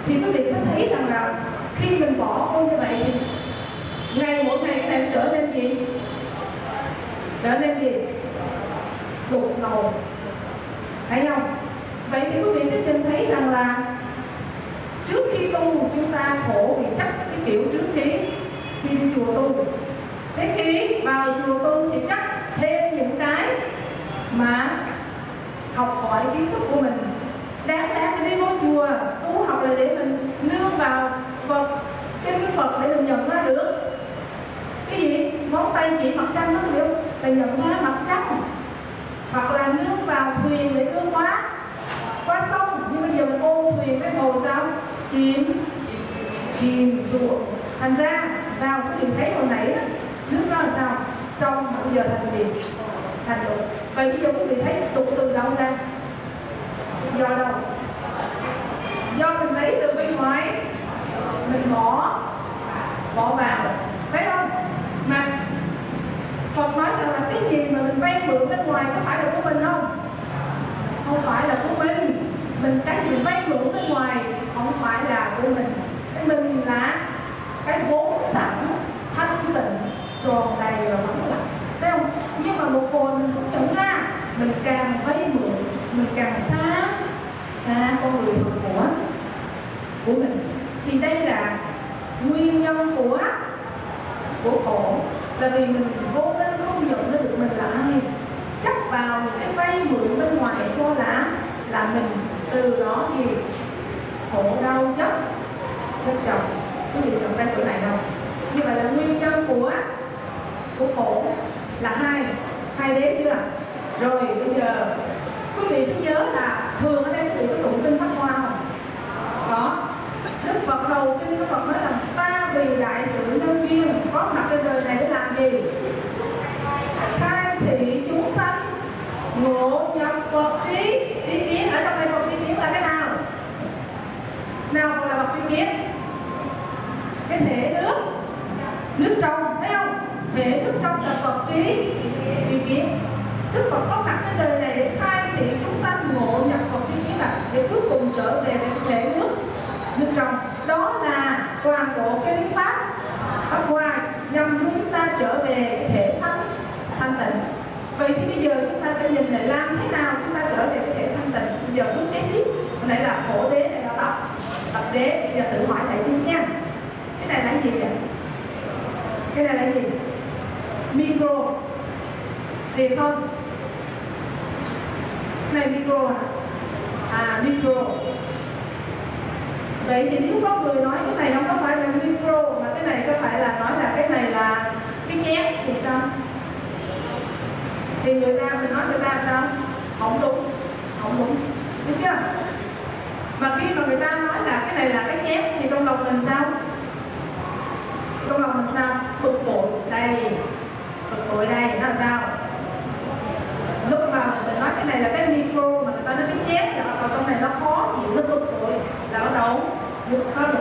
thì quý vị sẽ thấy rằng là khi mình bỏ cô như vậy thì ngày mỗi ngày cái này trở nên gì? Trở nên gì? Đục ngầu. Thấy không? Vậy thì quý vị sẽ nhìn thấy rằng là trước khi tu, chúng ta khổ bị chắc cái kiểu trước khi khi đi chùa tu. Đến khi vào chùa tu thì chắc thêm những cái mà học hỏi kiến thức của mình đáng lẽ mình đi vô chùa, tu học là để mình nương vào Phật kinh Phật để mình nhận ra được. Cái gì? Ngón tay chỉ mặt trăng đó hiểu là nhận ra mặt trăng. Hoặc là nương vào thuyền để nương quá qua sông. Nhưng bây giờ mình ôm thuyền cái hồ sao? Chìm. Chìm xuống. Thành ra, sao? Cái vị thấy hồi nãy đó nước nó là sao? Trong mà bây giờ thành gì? Thành đục. Vậy bây giờ quý vị thấy đục từ đâu ra? Do. Đâu do mình lấy từ bên ngoài. Mình bỏ. Bỏ vào. Thấy không? Mà Phật nói rằng là cái gì mà mình vay mượn bên ngoài có phải là của mình không? Không phải là của mình. Mình cái gì vay mượn bên ngoài không phải là của mình. Cái mình là cái vốn sẵn thanh tịnh, tròn đầy và vắng lặng. Thấy không? Nhưng mà một hồi mình không nhận ra, mình càng vay mượn mình càng xa xa con người thật của của mình. Thì đây là nguyên nhân của của khổ. Là vì mình vô tình không nhận ra được mình là ai. Chấp vào những cái vay mượn bên ngoài cho là là mình từ đó thì khổ, đau chấp chấp chồng. Quý vị nhận ra chỗ này không? Như vậy là nguyên nhân của của khổ là hai. Hai đế chưa? Rồi bây giờ quý vị sẽ nhớ là thường ở đây quý vị có tụng kinh pháp hoa không? Có. Đức phật đầu kinh đức phật nói là ta vì đại sự nhân duyên có mặt trên đời này để làm gì? Khai thị chúng sanh, ngộ nhập phật trí. Trí kiến ở trong đây phật trí kiến là cái nào? Nào là phật trí kiến? Cái thể nước. Nước trong, thấy không? Thể nước trong là phật trí. Trí kiến. Đức phật có mặt trên đời này để khai thị chúng sanh ngộ nhập phật trí kiến là để cuối cùng trở về với thể nước nước trong. Đó là toàn bộ kinh pháp pháp hoa nhằm đưa chúng ta trở về cái thể thanh thanh tịnh. Vậy thì bây giờ chúng ta sẽ nhìn lại làm thế nào chúng ta trở về cái thể thanh tịnh. Bây giờ bước kế tiếp này là khổ đế này là tập tập đế, bây giờ tự hỏi lại chứ nha. Cái này là gì vậy? Cái này là gì? Micro. Thì không này micro à? À micro. Vậy thì nếu có người nói cái này không có phải là micro, mà cái này có phải là nói là cái này là cái chén thì sao? Thì người ta mình nói người ta sao? Không đúng không đúng. Đúng chưa? Mà khi mà người ta nói là cái này là cái chén thì trong lòng mình sao? Trong lòng mình sao? Bực bội đây, bực bội đây nó là sao lúc mà mình nói cái này là cái micro mà người ta nói cái chén thì vào trong này nó khó chịu nó bực bội là bắt đầu được hơn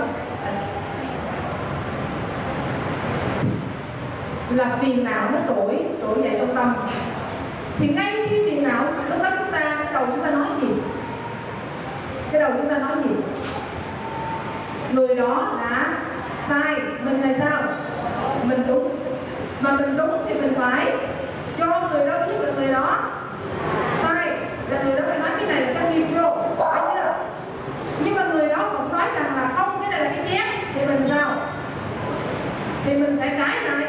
là phiền não nó trỗi trỗi dậy trong tâm. Thì ngay khi phiền não lúc đó chúng ta cái đầu chúng ta nói gì? Cái đầu chúng ta nói gì? Người đó là sai. Mình là sao? Mình đúng. Mà mình đúng thì mình phải cho người đó biết là người đó là người đó phải nói cái này là cái micro phải chưa nhưng mà người đó cũng nói rằng là không cái này là cái chén thì mình sao? Thì mình sẽ cái này,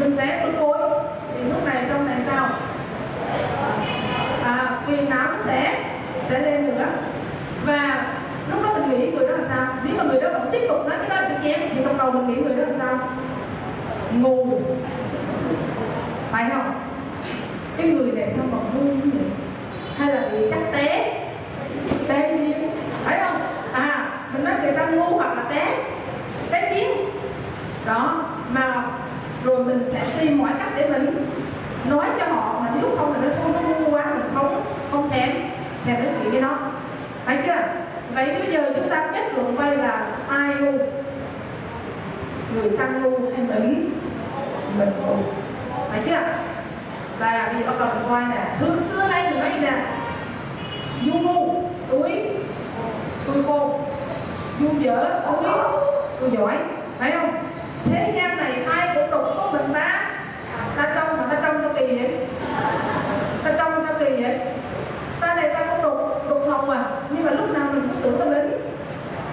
mình sẽ bực bối thì lúc này trong này sao? À, phiền não sẽ sẽ lên nữa. Và lúc đó mình nghĩ người đó là sao? Nếu mà người đó vẫn tiếp tục nói cái đó là cái chén thì trong đầu mình nghĩ người đó là sao? Ngu. Phải không? Cái người này sao mà ngu như vậy? Hay là bị chắc té? Té phải không? À mình nói người ta ngu hoặc là té. Té tiếng đó, mà rồi mình sẽ tìm mọi cách để mình nói cho họ mà nếu không thì nó không nó ngu quá, mình không không thèm thèm nói chuyện với nó. Phải chưa? Vậy thì bây giờ chúng ta kết luận coi là ai ngu? Người ta ngu hay mình? Mình ngu. Phải chưa? Và bây giờ đầu mình coi nè thường xưa nay mình nói nè? Du ngu túi tôi cô du dở túi tôi giỏi phải không? Thế gian này ai cũng đục có mình ta. Ta trong mà ta trong sao kỳ vậy? Ta trong sao kỳ vậy? Ta này ta cũng đục đục ngọc à nhưng mà lúc nào mình cũng tưởng là mình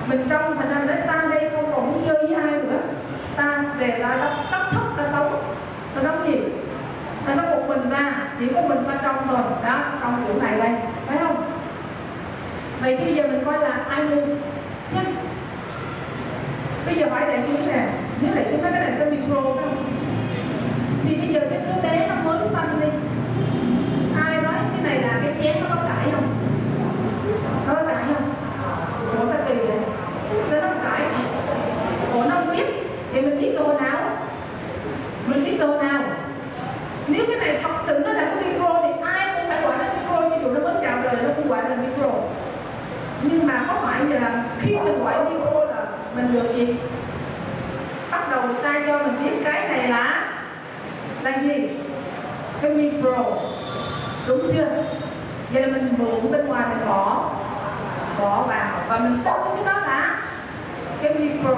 mình trong thành ra đến ta đây không còn muốn chơi với ai nữa. Ta về ta đã cấp thấp ta sống ta sống gì ta sống một mình ta chỉ có mình ta trong thôi. Đó trong kiểu này đây, phải không? Vậy thì bây giờ mình coi là ai ngu? Chứ bây giờ hỏi đại chúng nè, nếu đại chúng nói cái này cái micro không? Thì bây giờ cái đứa bé nó mới sanh đi, ai nói cái này là cái chén nó có cãi không? Nó có cãi không? Ủa, sao kỳ vậy? Sao nó không cãi ủa, nó không biết. Thì mình biết câu nào? Mình biết câu nào? Nếu cái này thật sự nó là cái micro thì ai cũng phải gọi nó micro cho dù nó mới chào đời nó cũng gọi là micro nhưng như là khi mình gọi micro là mình được gì? Bắt đầu người ta cho mình biết cái này là là gì? Cái micro. Đúng chưa? Vậy là mình mượn bên ngoài mình bỏ bỏ vào và mình tin cái đó là cái micro.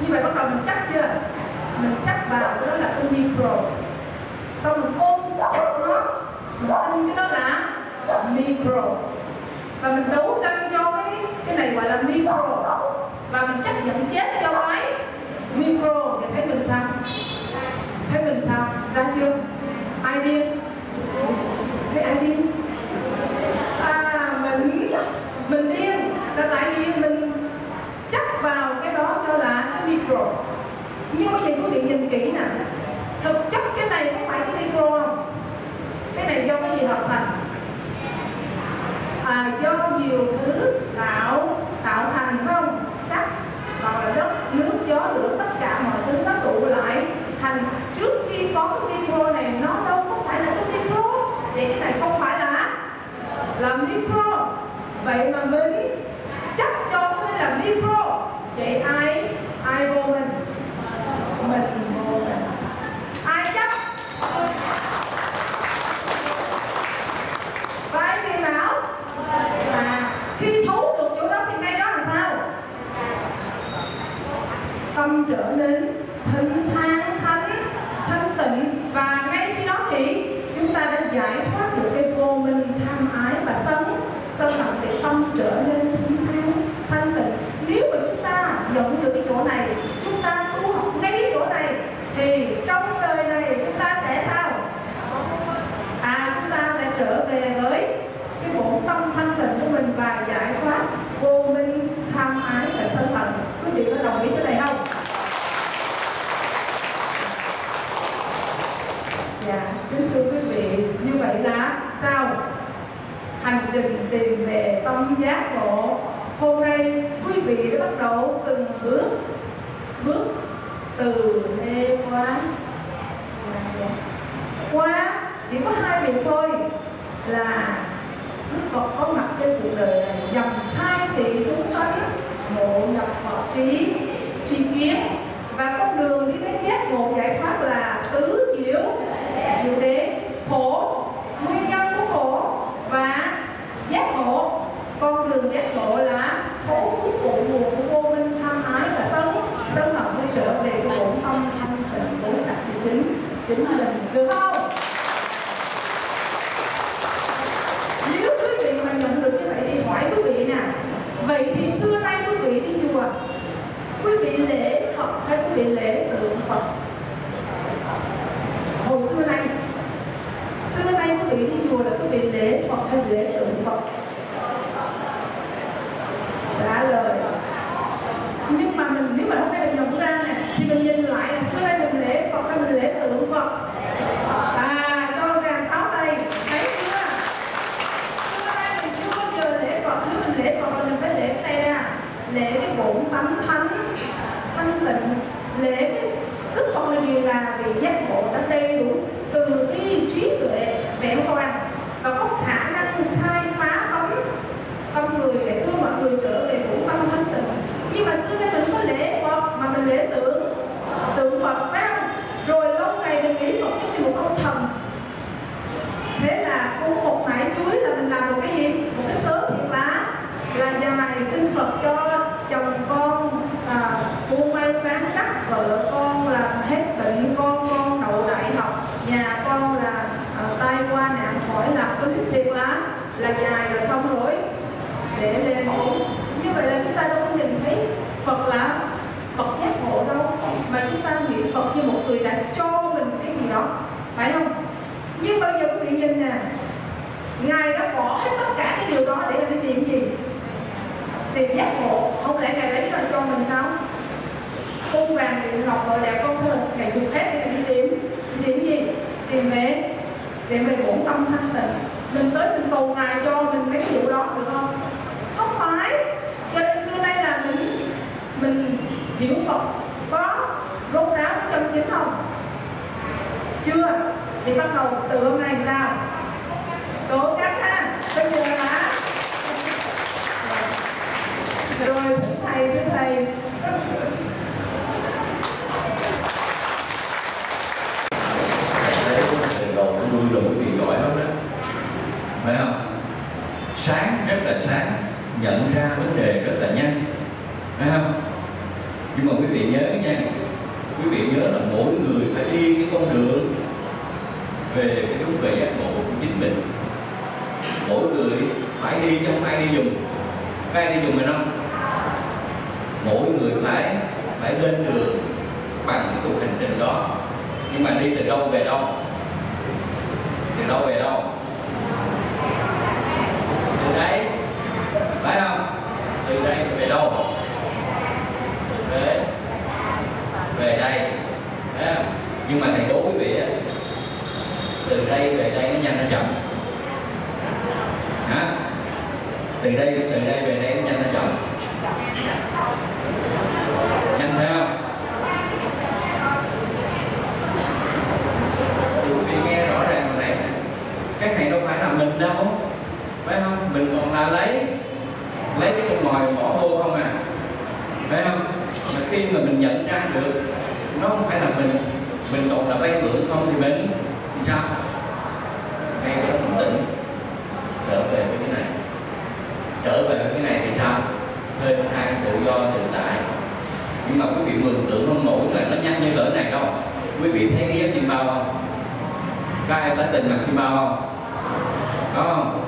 Như vậy bắt đầu mình chắc chưa? Mình chắc vào cái đó là cái micro. Sau mình ôm chặt nó, mình tin cái đó là micro. Và mình đấu tranh cho cái cái này gọi là micro và mình chấp nhận chết cho cái micro để thấy mình sao? Thấy mình sao? Ra chưa? Ai điên? Thấy ai điên? À mình mình điên. Là tại vì mình chấp vào cái đó cho là cái micro. Nhưng bây giờ quý vị nhìn kỹ nè. Thực chất cái này có phải cái micro không? Cái này do cái gì hợp thành? À, do nhiều thứ tạo tạo thành, phải không? Sắt hoặc là đất nước gió lửa, tất cả mọi thứ nó tụ lại thành trước khi có cái micro này, nó đâu có phải là cái micro. Vậy cái này không phải là là micro. Vậy mà mình chấp cho cái là micro. Vậy ai? Ai vô mình? Mình ai chấp và ai phiền não à khi thấu được chỗ đó thì ngay đó là sao tâm trở nên thinh thang, thánh, thanh tịnh. Và ngay khi đó thì chúng ta đã giải thoát được cái vô minh tham ái và sân sân hận để tâm trở nên thinh thang, thanh tịnh. Nếu mà chúng ta nhận được cái chỗ này, chúng ta tu học ngay chỗ này, thì trong đời này chúng ta sẽ sao? À chúng ta sẽ trở về với cái bộ tâm thanh tịnh của mình và giải thoát vô minh tham ái và sân hận quý vị có đồng ý chỗ này không dạ kính thưa quý vị như vậy là sao hành trình tìm về tâm giác ngộ. Hôm nay quý vị đã bắt đầu từng bước bước từ mê quán qua chỉ có hai việc thôi là Đức Phật có mặt trên cuộc đời này nhằm khai thị chúng sanh, ngộ nhập Phật trí, tri kiến. Và con đường đi đến giác ngộ giải thoát là tứ diệu diệu đế khổ nguyên nhân của khổ và giác ngộ con đường giác ngộ là thấu suốt cội nguồn của vô minh tham ái và sân sân hận mới trở về cái bổn tâm thanh tịnh bổn sạch thì chính là mình được không nếu quý vị mà nhận được như vậy thì hỏi quý vị nè, vậy thì xưa nay quý vị đi chùa quý vị lễ phật hay quý vị lễ tượng phật? Hồi xưa nay xưa nay quý vị đi chùa là quý vị lễ phật phật hay lễ tượng phật trả lời nhưng mà mình nếu mà hôm nay mình nhận ra nè thì mình nhìn lại là xưa đây mình lễ phật hay mình lễ tượng phật à con tràng tháo tay thấy chưa xưa đây mình chưa bao giờ lễ phật nếu mình lễ phật là mình phải lễ cái này ra lễ cái bổn tánh thánh thanh tịnh lễ cái đức phật là gì là vì giác ngộ đã đầy đủ từ bi trí tuệ vẹn toàn và có khả năng khai phá tấm con người để đưa mọi người trở về bổn tâm thanh tịnh. Nhưng mà xưa nay mình có lễ phật mà mình lễ tượng tượng phật phải không? Rồi lâu ngày mình nghĩ phật giống như một ông thần. Thế là cúng một nải chuối là mình làm một cái gì? Một cái sớ thiệt lá. Là dài xin phật cho chồng con à, buôn may bán đắt vợ con là hết bệnh con con đậu đại học nhà con là à, qua nạn khỏi làm có list lá là dài rồi xong rồi để lên mẫu. Như vậy là chúng ta đâu có nhìn thấy Phật là Phật giác ngộ đâu mà chúng ta nghĩ Phật như một người đã cho mình cái gì đó phải không? Nhưng bây giờ quý vị nhìn nè Ngài đã bỏ hết tất cả cái điều đó để đi tìm gì? Tìm giác ngộ. Không lẽ Ngài lấy ra cho mình sao? Cung vàng điện ngọc vợ đẹp con thơ Ngài dùng hết để đi tìm. Đi tìm gì? Tìm về để mình bổn tâm thanh tịnh. Mình tới mình cầu ngài cho mình mấy cái đó được không? Không phải. Cho nên xưa nay là mình mình hiểu phật có rốt ráo có chân chính không? Chưa. Thì bắt đầu từ hôm nay sao? Cố gắng ha. Bây giờ hả? Rồi, thưa thầy thưa Thầy đầu nó nuôi rồi quý vị giỏi lắm đó phải không? Sáng, rất là sáng, nhận ra vấn đề rất là nhanh, phải không? Nhưng mà quý vị nhớ nha, quý vị nhớ là mỗi người phải đi cái con đường về cái đúng về giác ngộ của chính mình. Mỗi người phải đi trong ai đi dùng ai đi dùng mình không mỗi người phải phải lên đường bằng cái cuộc hành trình đó. Nhưng mà đi từ đâu về đâu? Từ đâu về đâu? Đấy, phải không? Từ đây về đâu? Về. Về đây. Phải không? nhưng mà thầy đố quý vị á từ đây về đây nó nhanh nó chậm. Hả? Từ đây từ đây về đây nó nhanh nó chậm. Nhanh phải không? Quý vị nghe rõ ràng rồi này. Cái này đâu phải là mình đâu phải không? Mình còn là lấy lấy cái con mồi bỏ vô không à? Phải không? Mà khi mà mình nhận ra được, nó không phải là mình mình còn là vay mượn không thì mình sao? Ngay cái đó mình tỉnh trở về với cái này. Trở về với cái này thì sao? Hơi thang, tự do, tự tại. Nhưng mà quý vị mường tượng không nổi là nó nhanh như cỡ này đâu. Quý vị thấy cái giấc chim bao không? Có ai đã tình mặc chim bao không? Có không?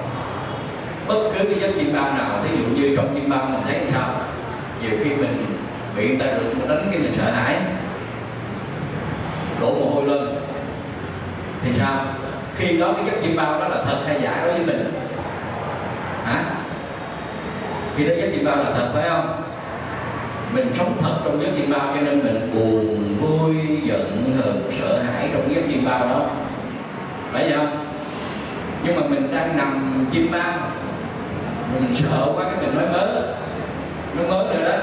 Bất cứ cái giấc chim bao nào ví dụ như trong chim bao mình thấy sao? Nhiều khi mình bị người ta được đánh cái mình sợ hãi. Đổ mồ hôi lên. Thì sao? Khi đó cái giấc chim bao đó là thật hay giả đối với mình? Hả? Khi đó giấc chim bao là thật, phải không? Mình sống thật trong giấc chim bao cho nên mình buồn, vui, giận, hờn, sợ hãi trong giấc chim bao đó. Phải không? Nhưng mà mình đang nằm chim bao mình sợ quá, cái mình nói mớ. Nó mớ nữa đó.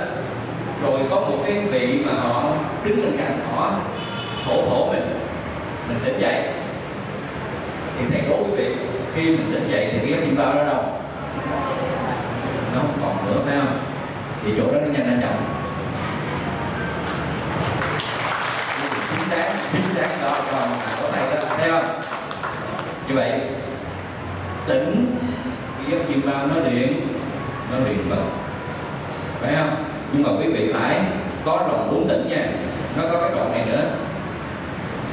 Rồi có một cái vị mà họ đứng bên cạnh họ, thổ thổ mình. Mình tỉnh dậy. Thì thầy cố quý vị, khi mình tỉnh dậy thì cái giấc bao đó đâu? Nó không còn nữa, phải không? Thì chỗ đó nó nhanh nó chậm chính đáng chính đáng đó, còn có thầy đó thấy không? Như vậy, tỉnh cái giấc chim bao nó liền nó liền vào phải không? Nhưng mà quý vị phải có lòng bốn tỉnh nha. Nó có cái đoạn này nữa.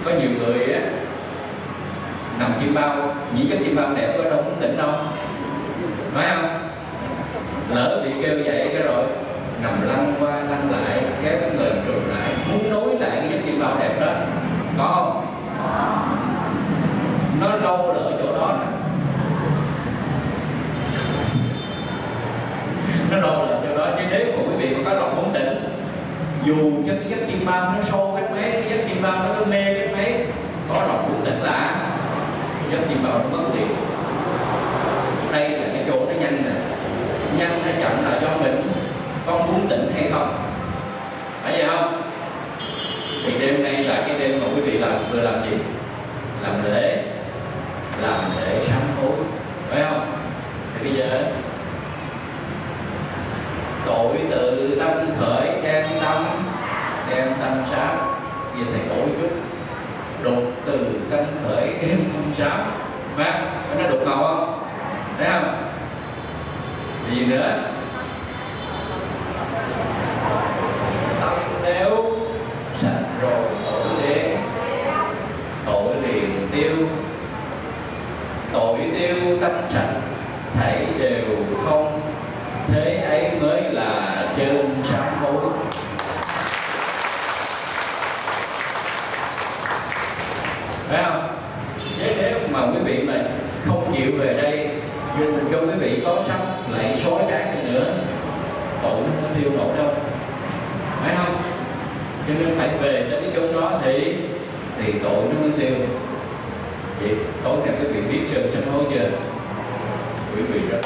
Có nhiều người á, nằm chim bao những cái chim bao đẹp có đâu bốn tỉnh đâu. Phải không? Lỡ bị kêu dậy cái rồi, nằm lăn qua, lăn lại, kéo cái người trùm lại, muốn nối lại cái giấc chim bao đẹp đó. Có không? Nó lâu ở chỗ đó nè. nó đô là do đó chứ nếu mà quý vị mà có lòng muốn tỉnh. Dù cho cái giấc chim bao nó sâu cách mấy, cái giấc chim bao nó có mê cách mấy, có lòng muốn tỉnh là giấc chim bao nó mất liền. Đây là cái chỗ nó nhanh nè. Nhanh hay chậm là do mình có muốn tỉnh hay không. Phải vậy không? Thì đêm nay là cái đêm mà quý vị làm, vừa làm gì? Làm lễ. Làm lễ sám hối. Phải không? Thì bây giờ tội tự tâm khởi đem tâm đem tâm sáng. Giờ thầy đổi chút đục từ tâm khởi đem tâm sáng. Má nó đục ngầu không? Thấy không? Gì nữa? Tâm nếu sạch rồi tội liền tội liền tiêu. Tội tiêu tâm sạch thảy đều không thế ấy mới là chân sám hối. Phải không? Thế nếu mà quý vị mình không chịu về đây dù cho quý vị có sắp lại sói tráng đi nữa, tội nó không tiêu nổi đâu. Phải không? Cho nên phải về tới cái chỗ đó thì thì tội nó mới tiêu vậy tối nay quý vị biết chưa sám hối chưa? Quý vị rất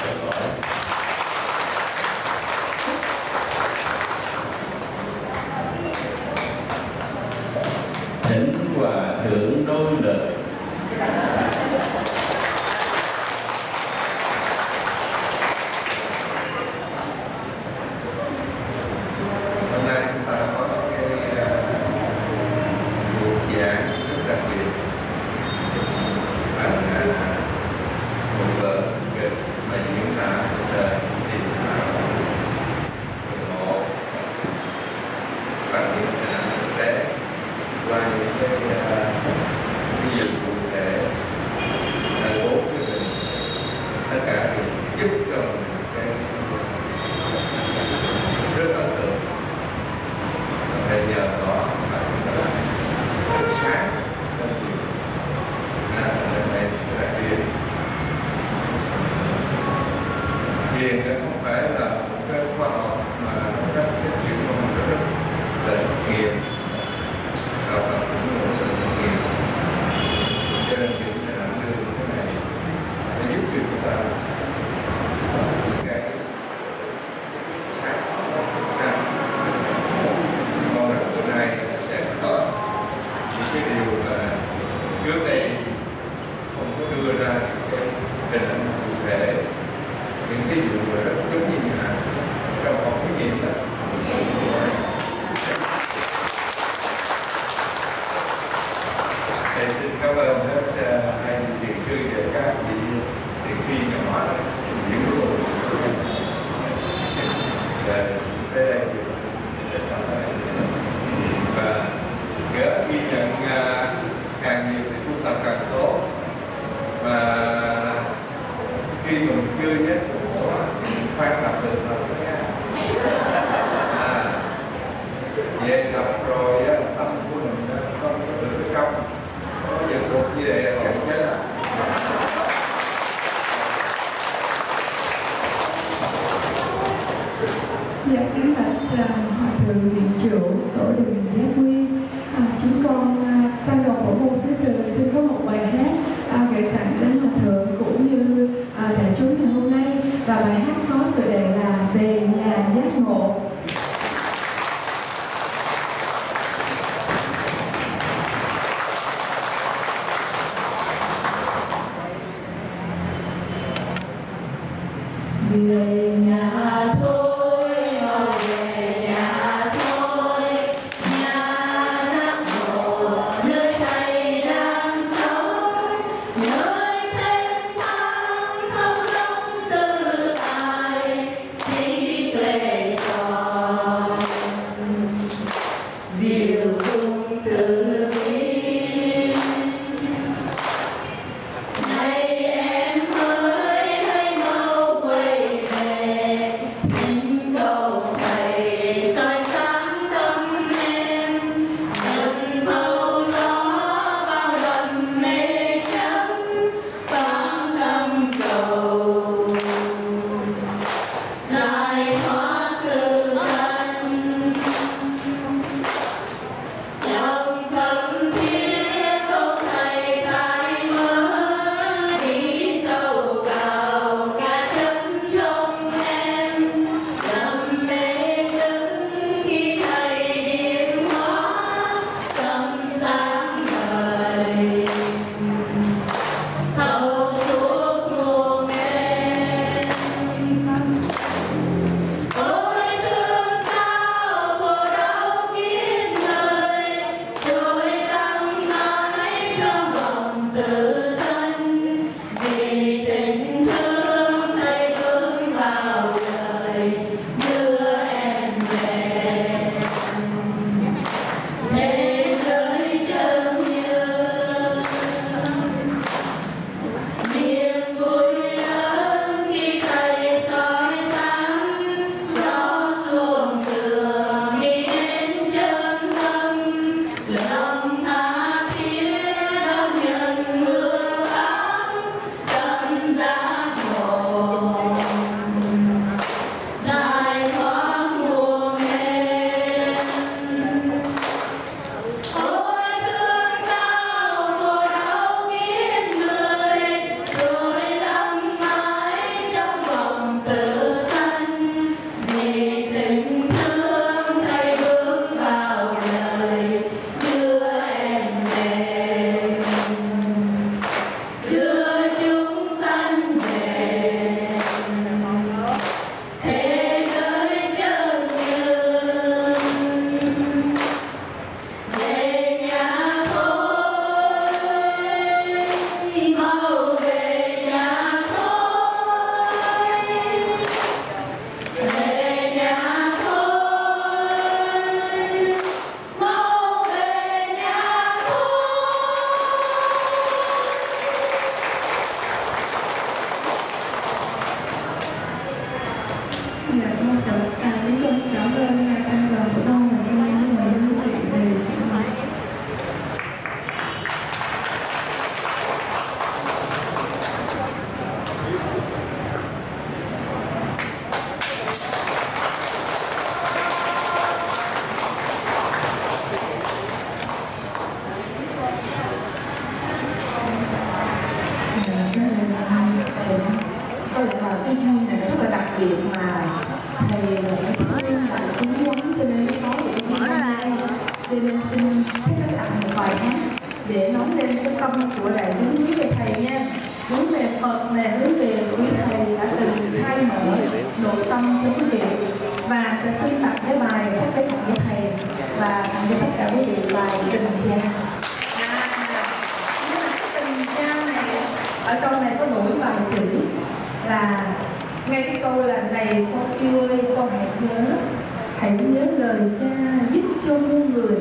lời cha giúp cho muôn người.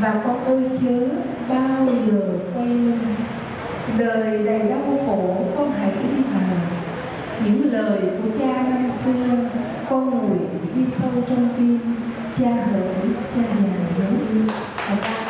Và con ơi chớ bao giờ quay lưng đời đầy đau khổ, con hãy đi vào. Những lời của cha năm xưa, con nguyện đi sâu trong tim. Cha hỡi, cha già dấu yêu.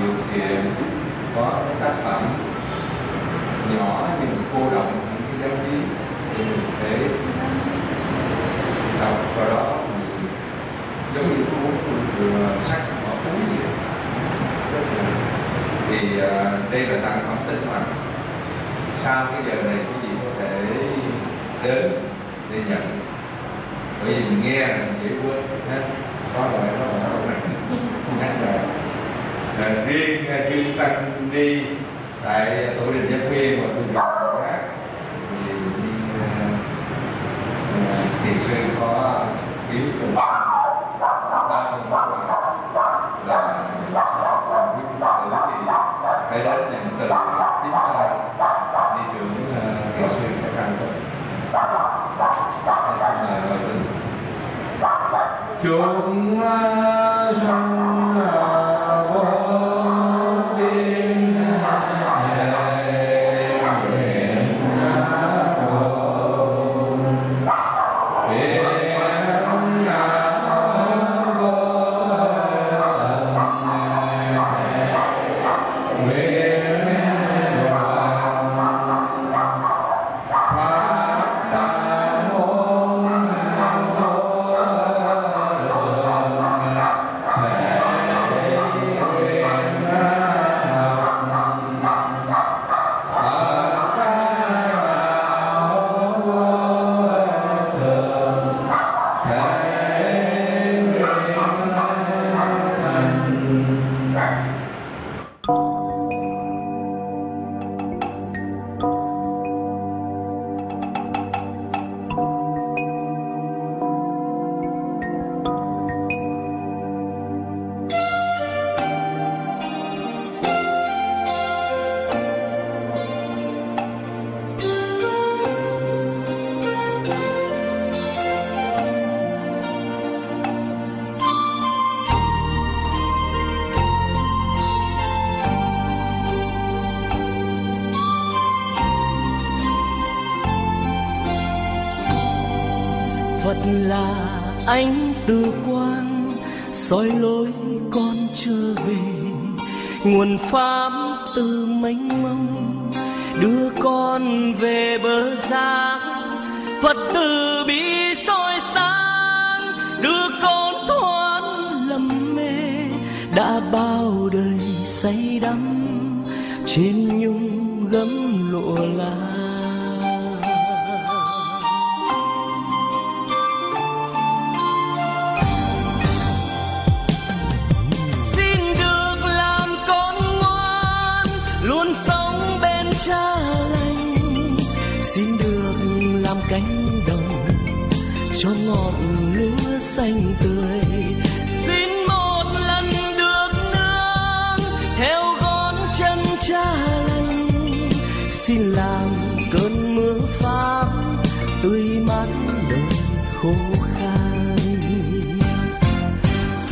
điều kiện có cái tác phẩm nhỏ nhưng cô động những cái giáo lý thì mình thể đọc vào đó. Mình giống như cô muốn vừa sách bỏ túi vậy. Thì à, đây là tặng phẩm tinh thần. Sau cái giờ này quý vị có thể đến để nhận. Bởi vì mình nghe là mình dễ quên ha có loại nó là nó đâu không nhắc lại riêng chư tăng đi tại tổ đình nhân viên và tôi gặp bác thì thiền sư có ý cùng bạn là quý phật tử thì phải đến nhận từ tiếp thầy đi trưởng thiền sư sẽ căn thức chúng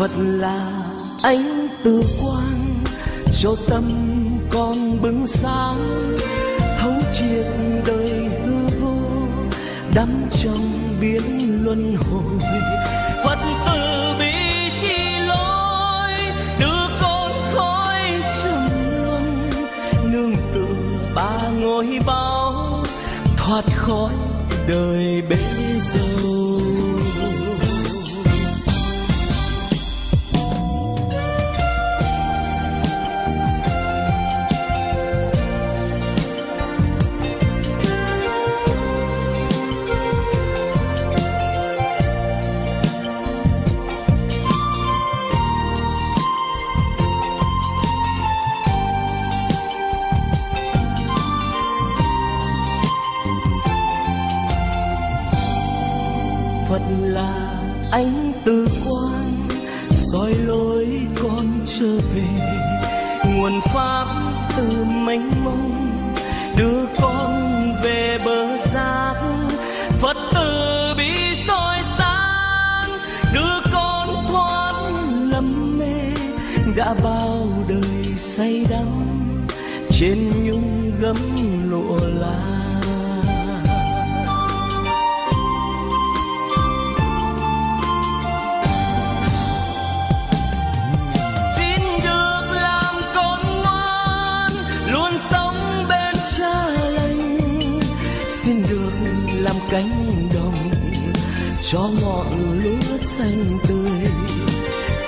phật là ánh từ quang, cho tâm con bừng sáng. Thấu triệt đời hư vô, đắm trong biến luân hồi. Phật từ bi chi lối đưa con khói trầm luân. Nương tựa ba ngôi báo thoát khỏi đời bể dâu ánh từ quan, soi lối con trở về. Nguồn pháp từ mênh mông, đưa con về bờ giác Phật từ bi soi sáng, đưa con thoát lầm mê. Đã bao đời say đắm trên cho ngọn lúa xanh tươi.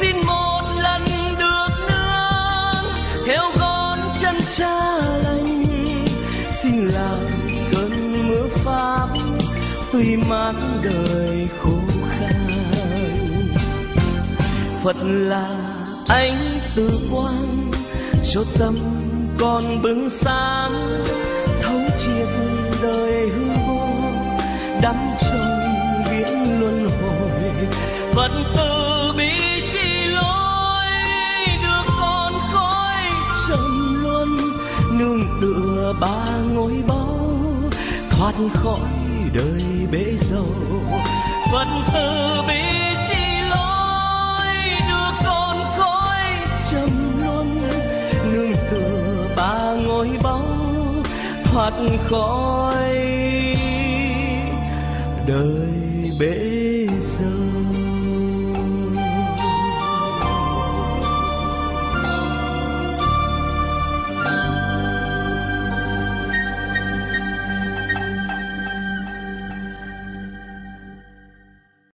Xin một lần được nương theo gót chân cha lành. Xin làm cơn mưa pháp, tươi mát đời khô khan. Phật là ánh từ quang, cho tâm con bừng sáng. Thấu triệt đời hư vô đắm trong luân hồi. Vẫn từ bi chi lối đưa con khói trầm luân. Nương tựa ba ngôi báu, thoát khỏi đời bể dầu. Vẫn từ bi chi lối đưa con khói trầm luân. Nương tựa ba ngôi báu, thoát khỏi đời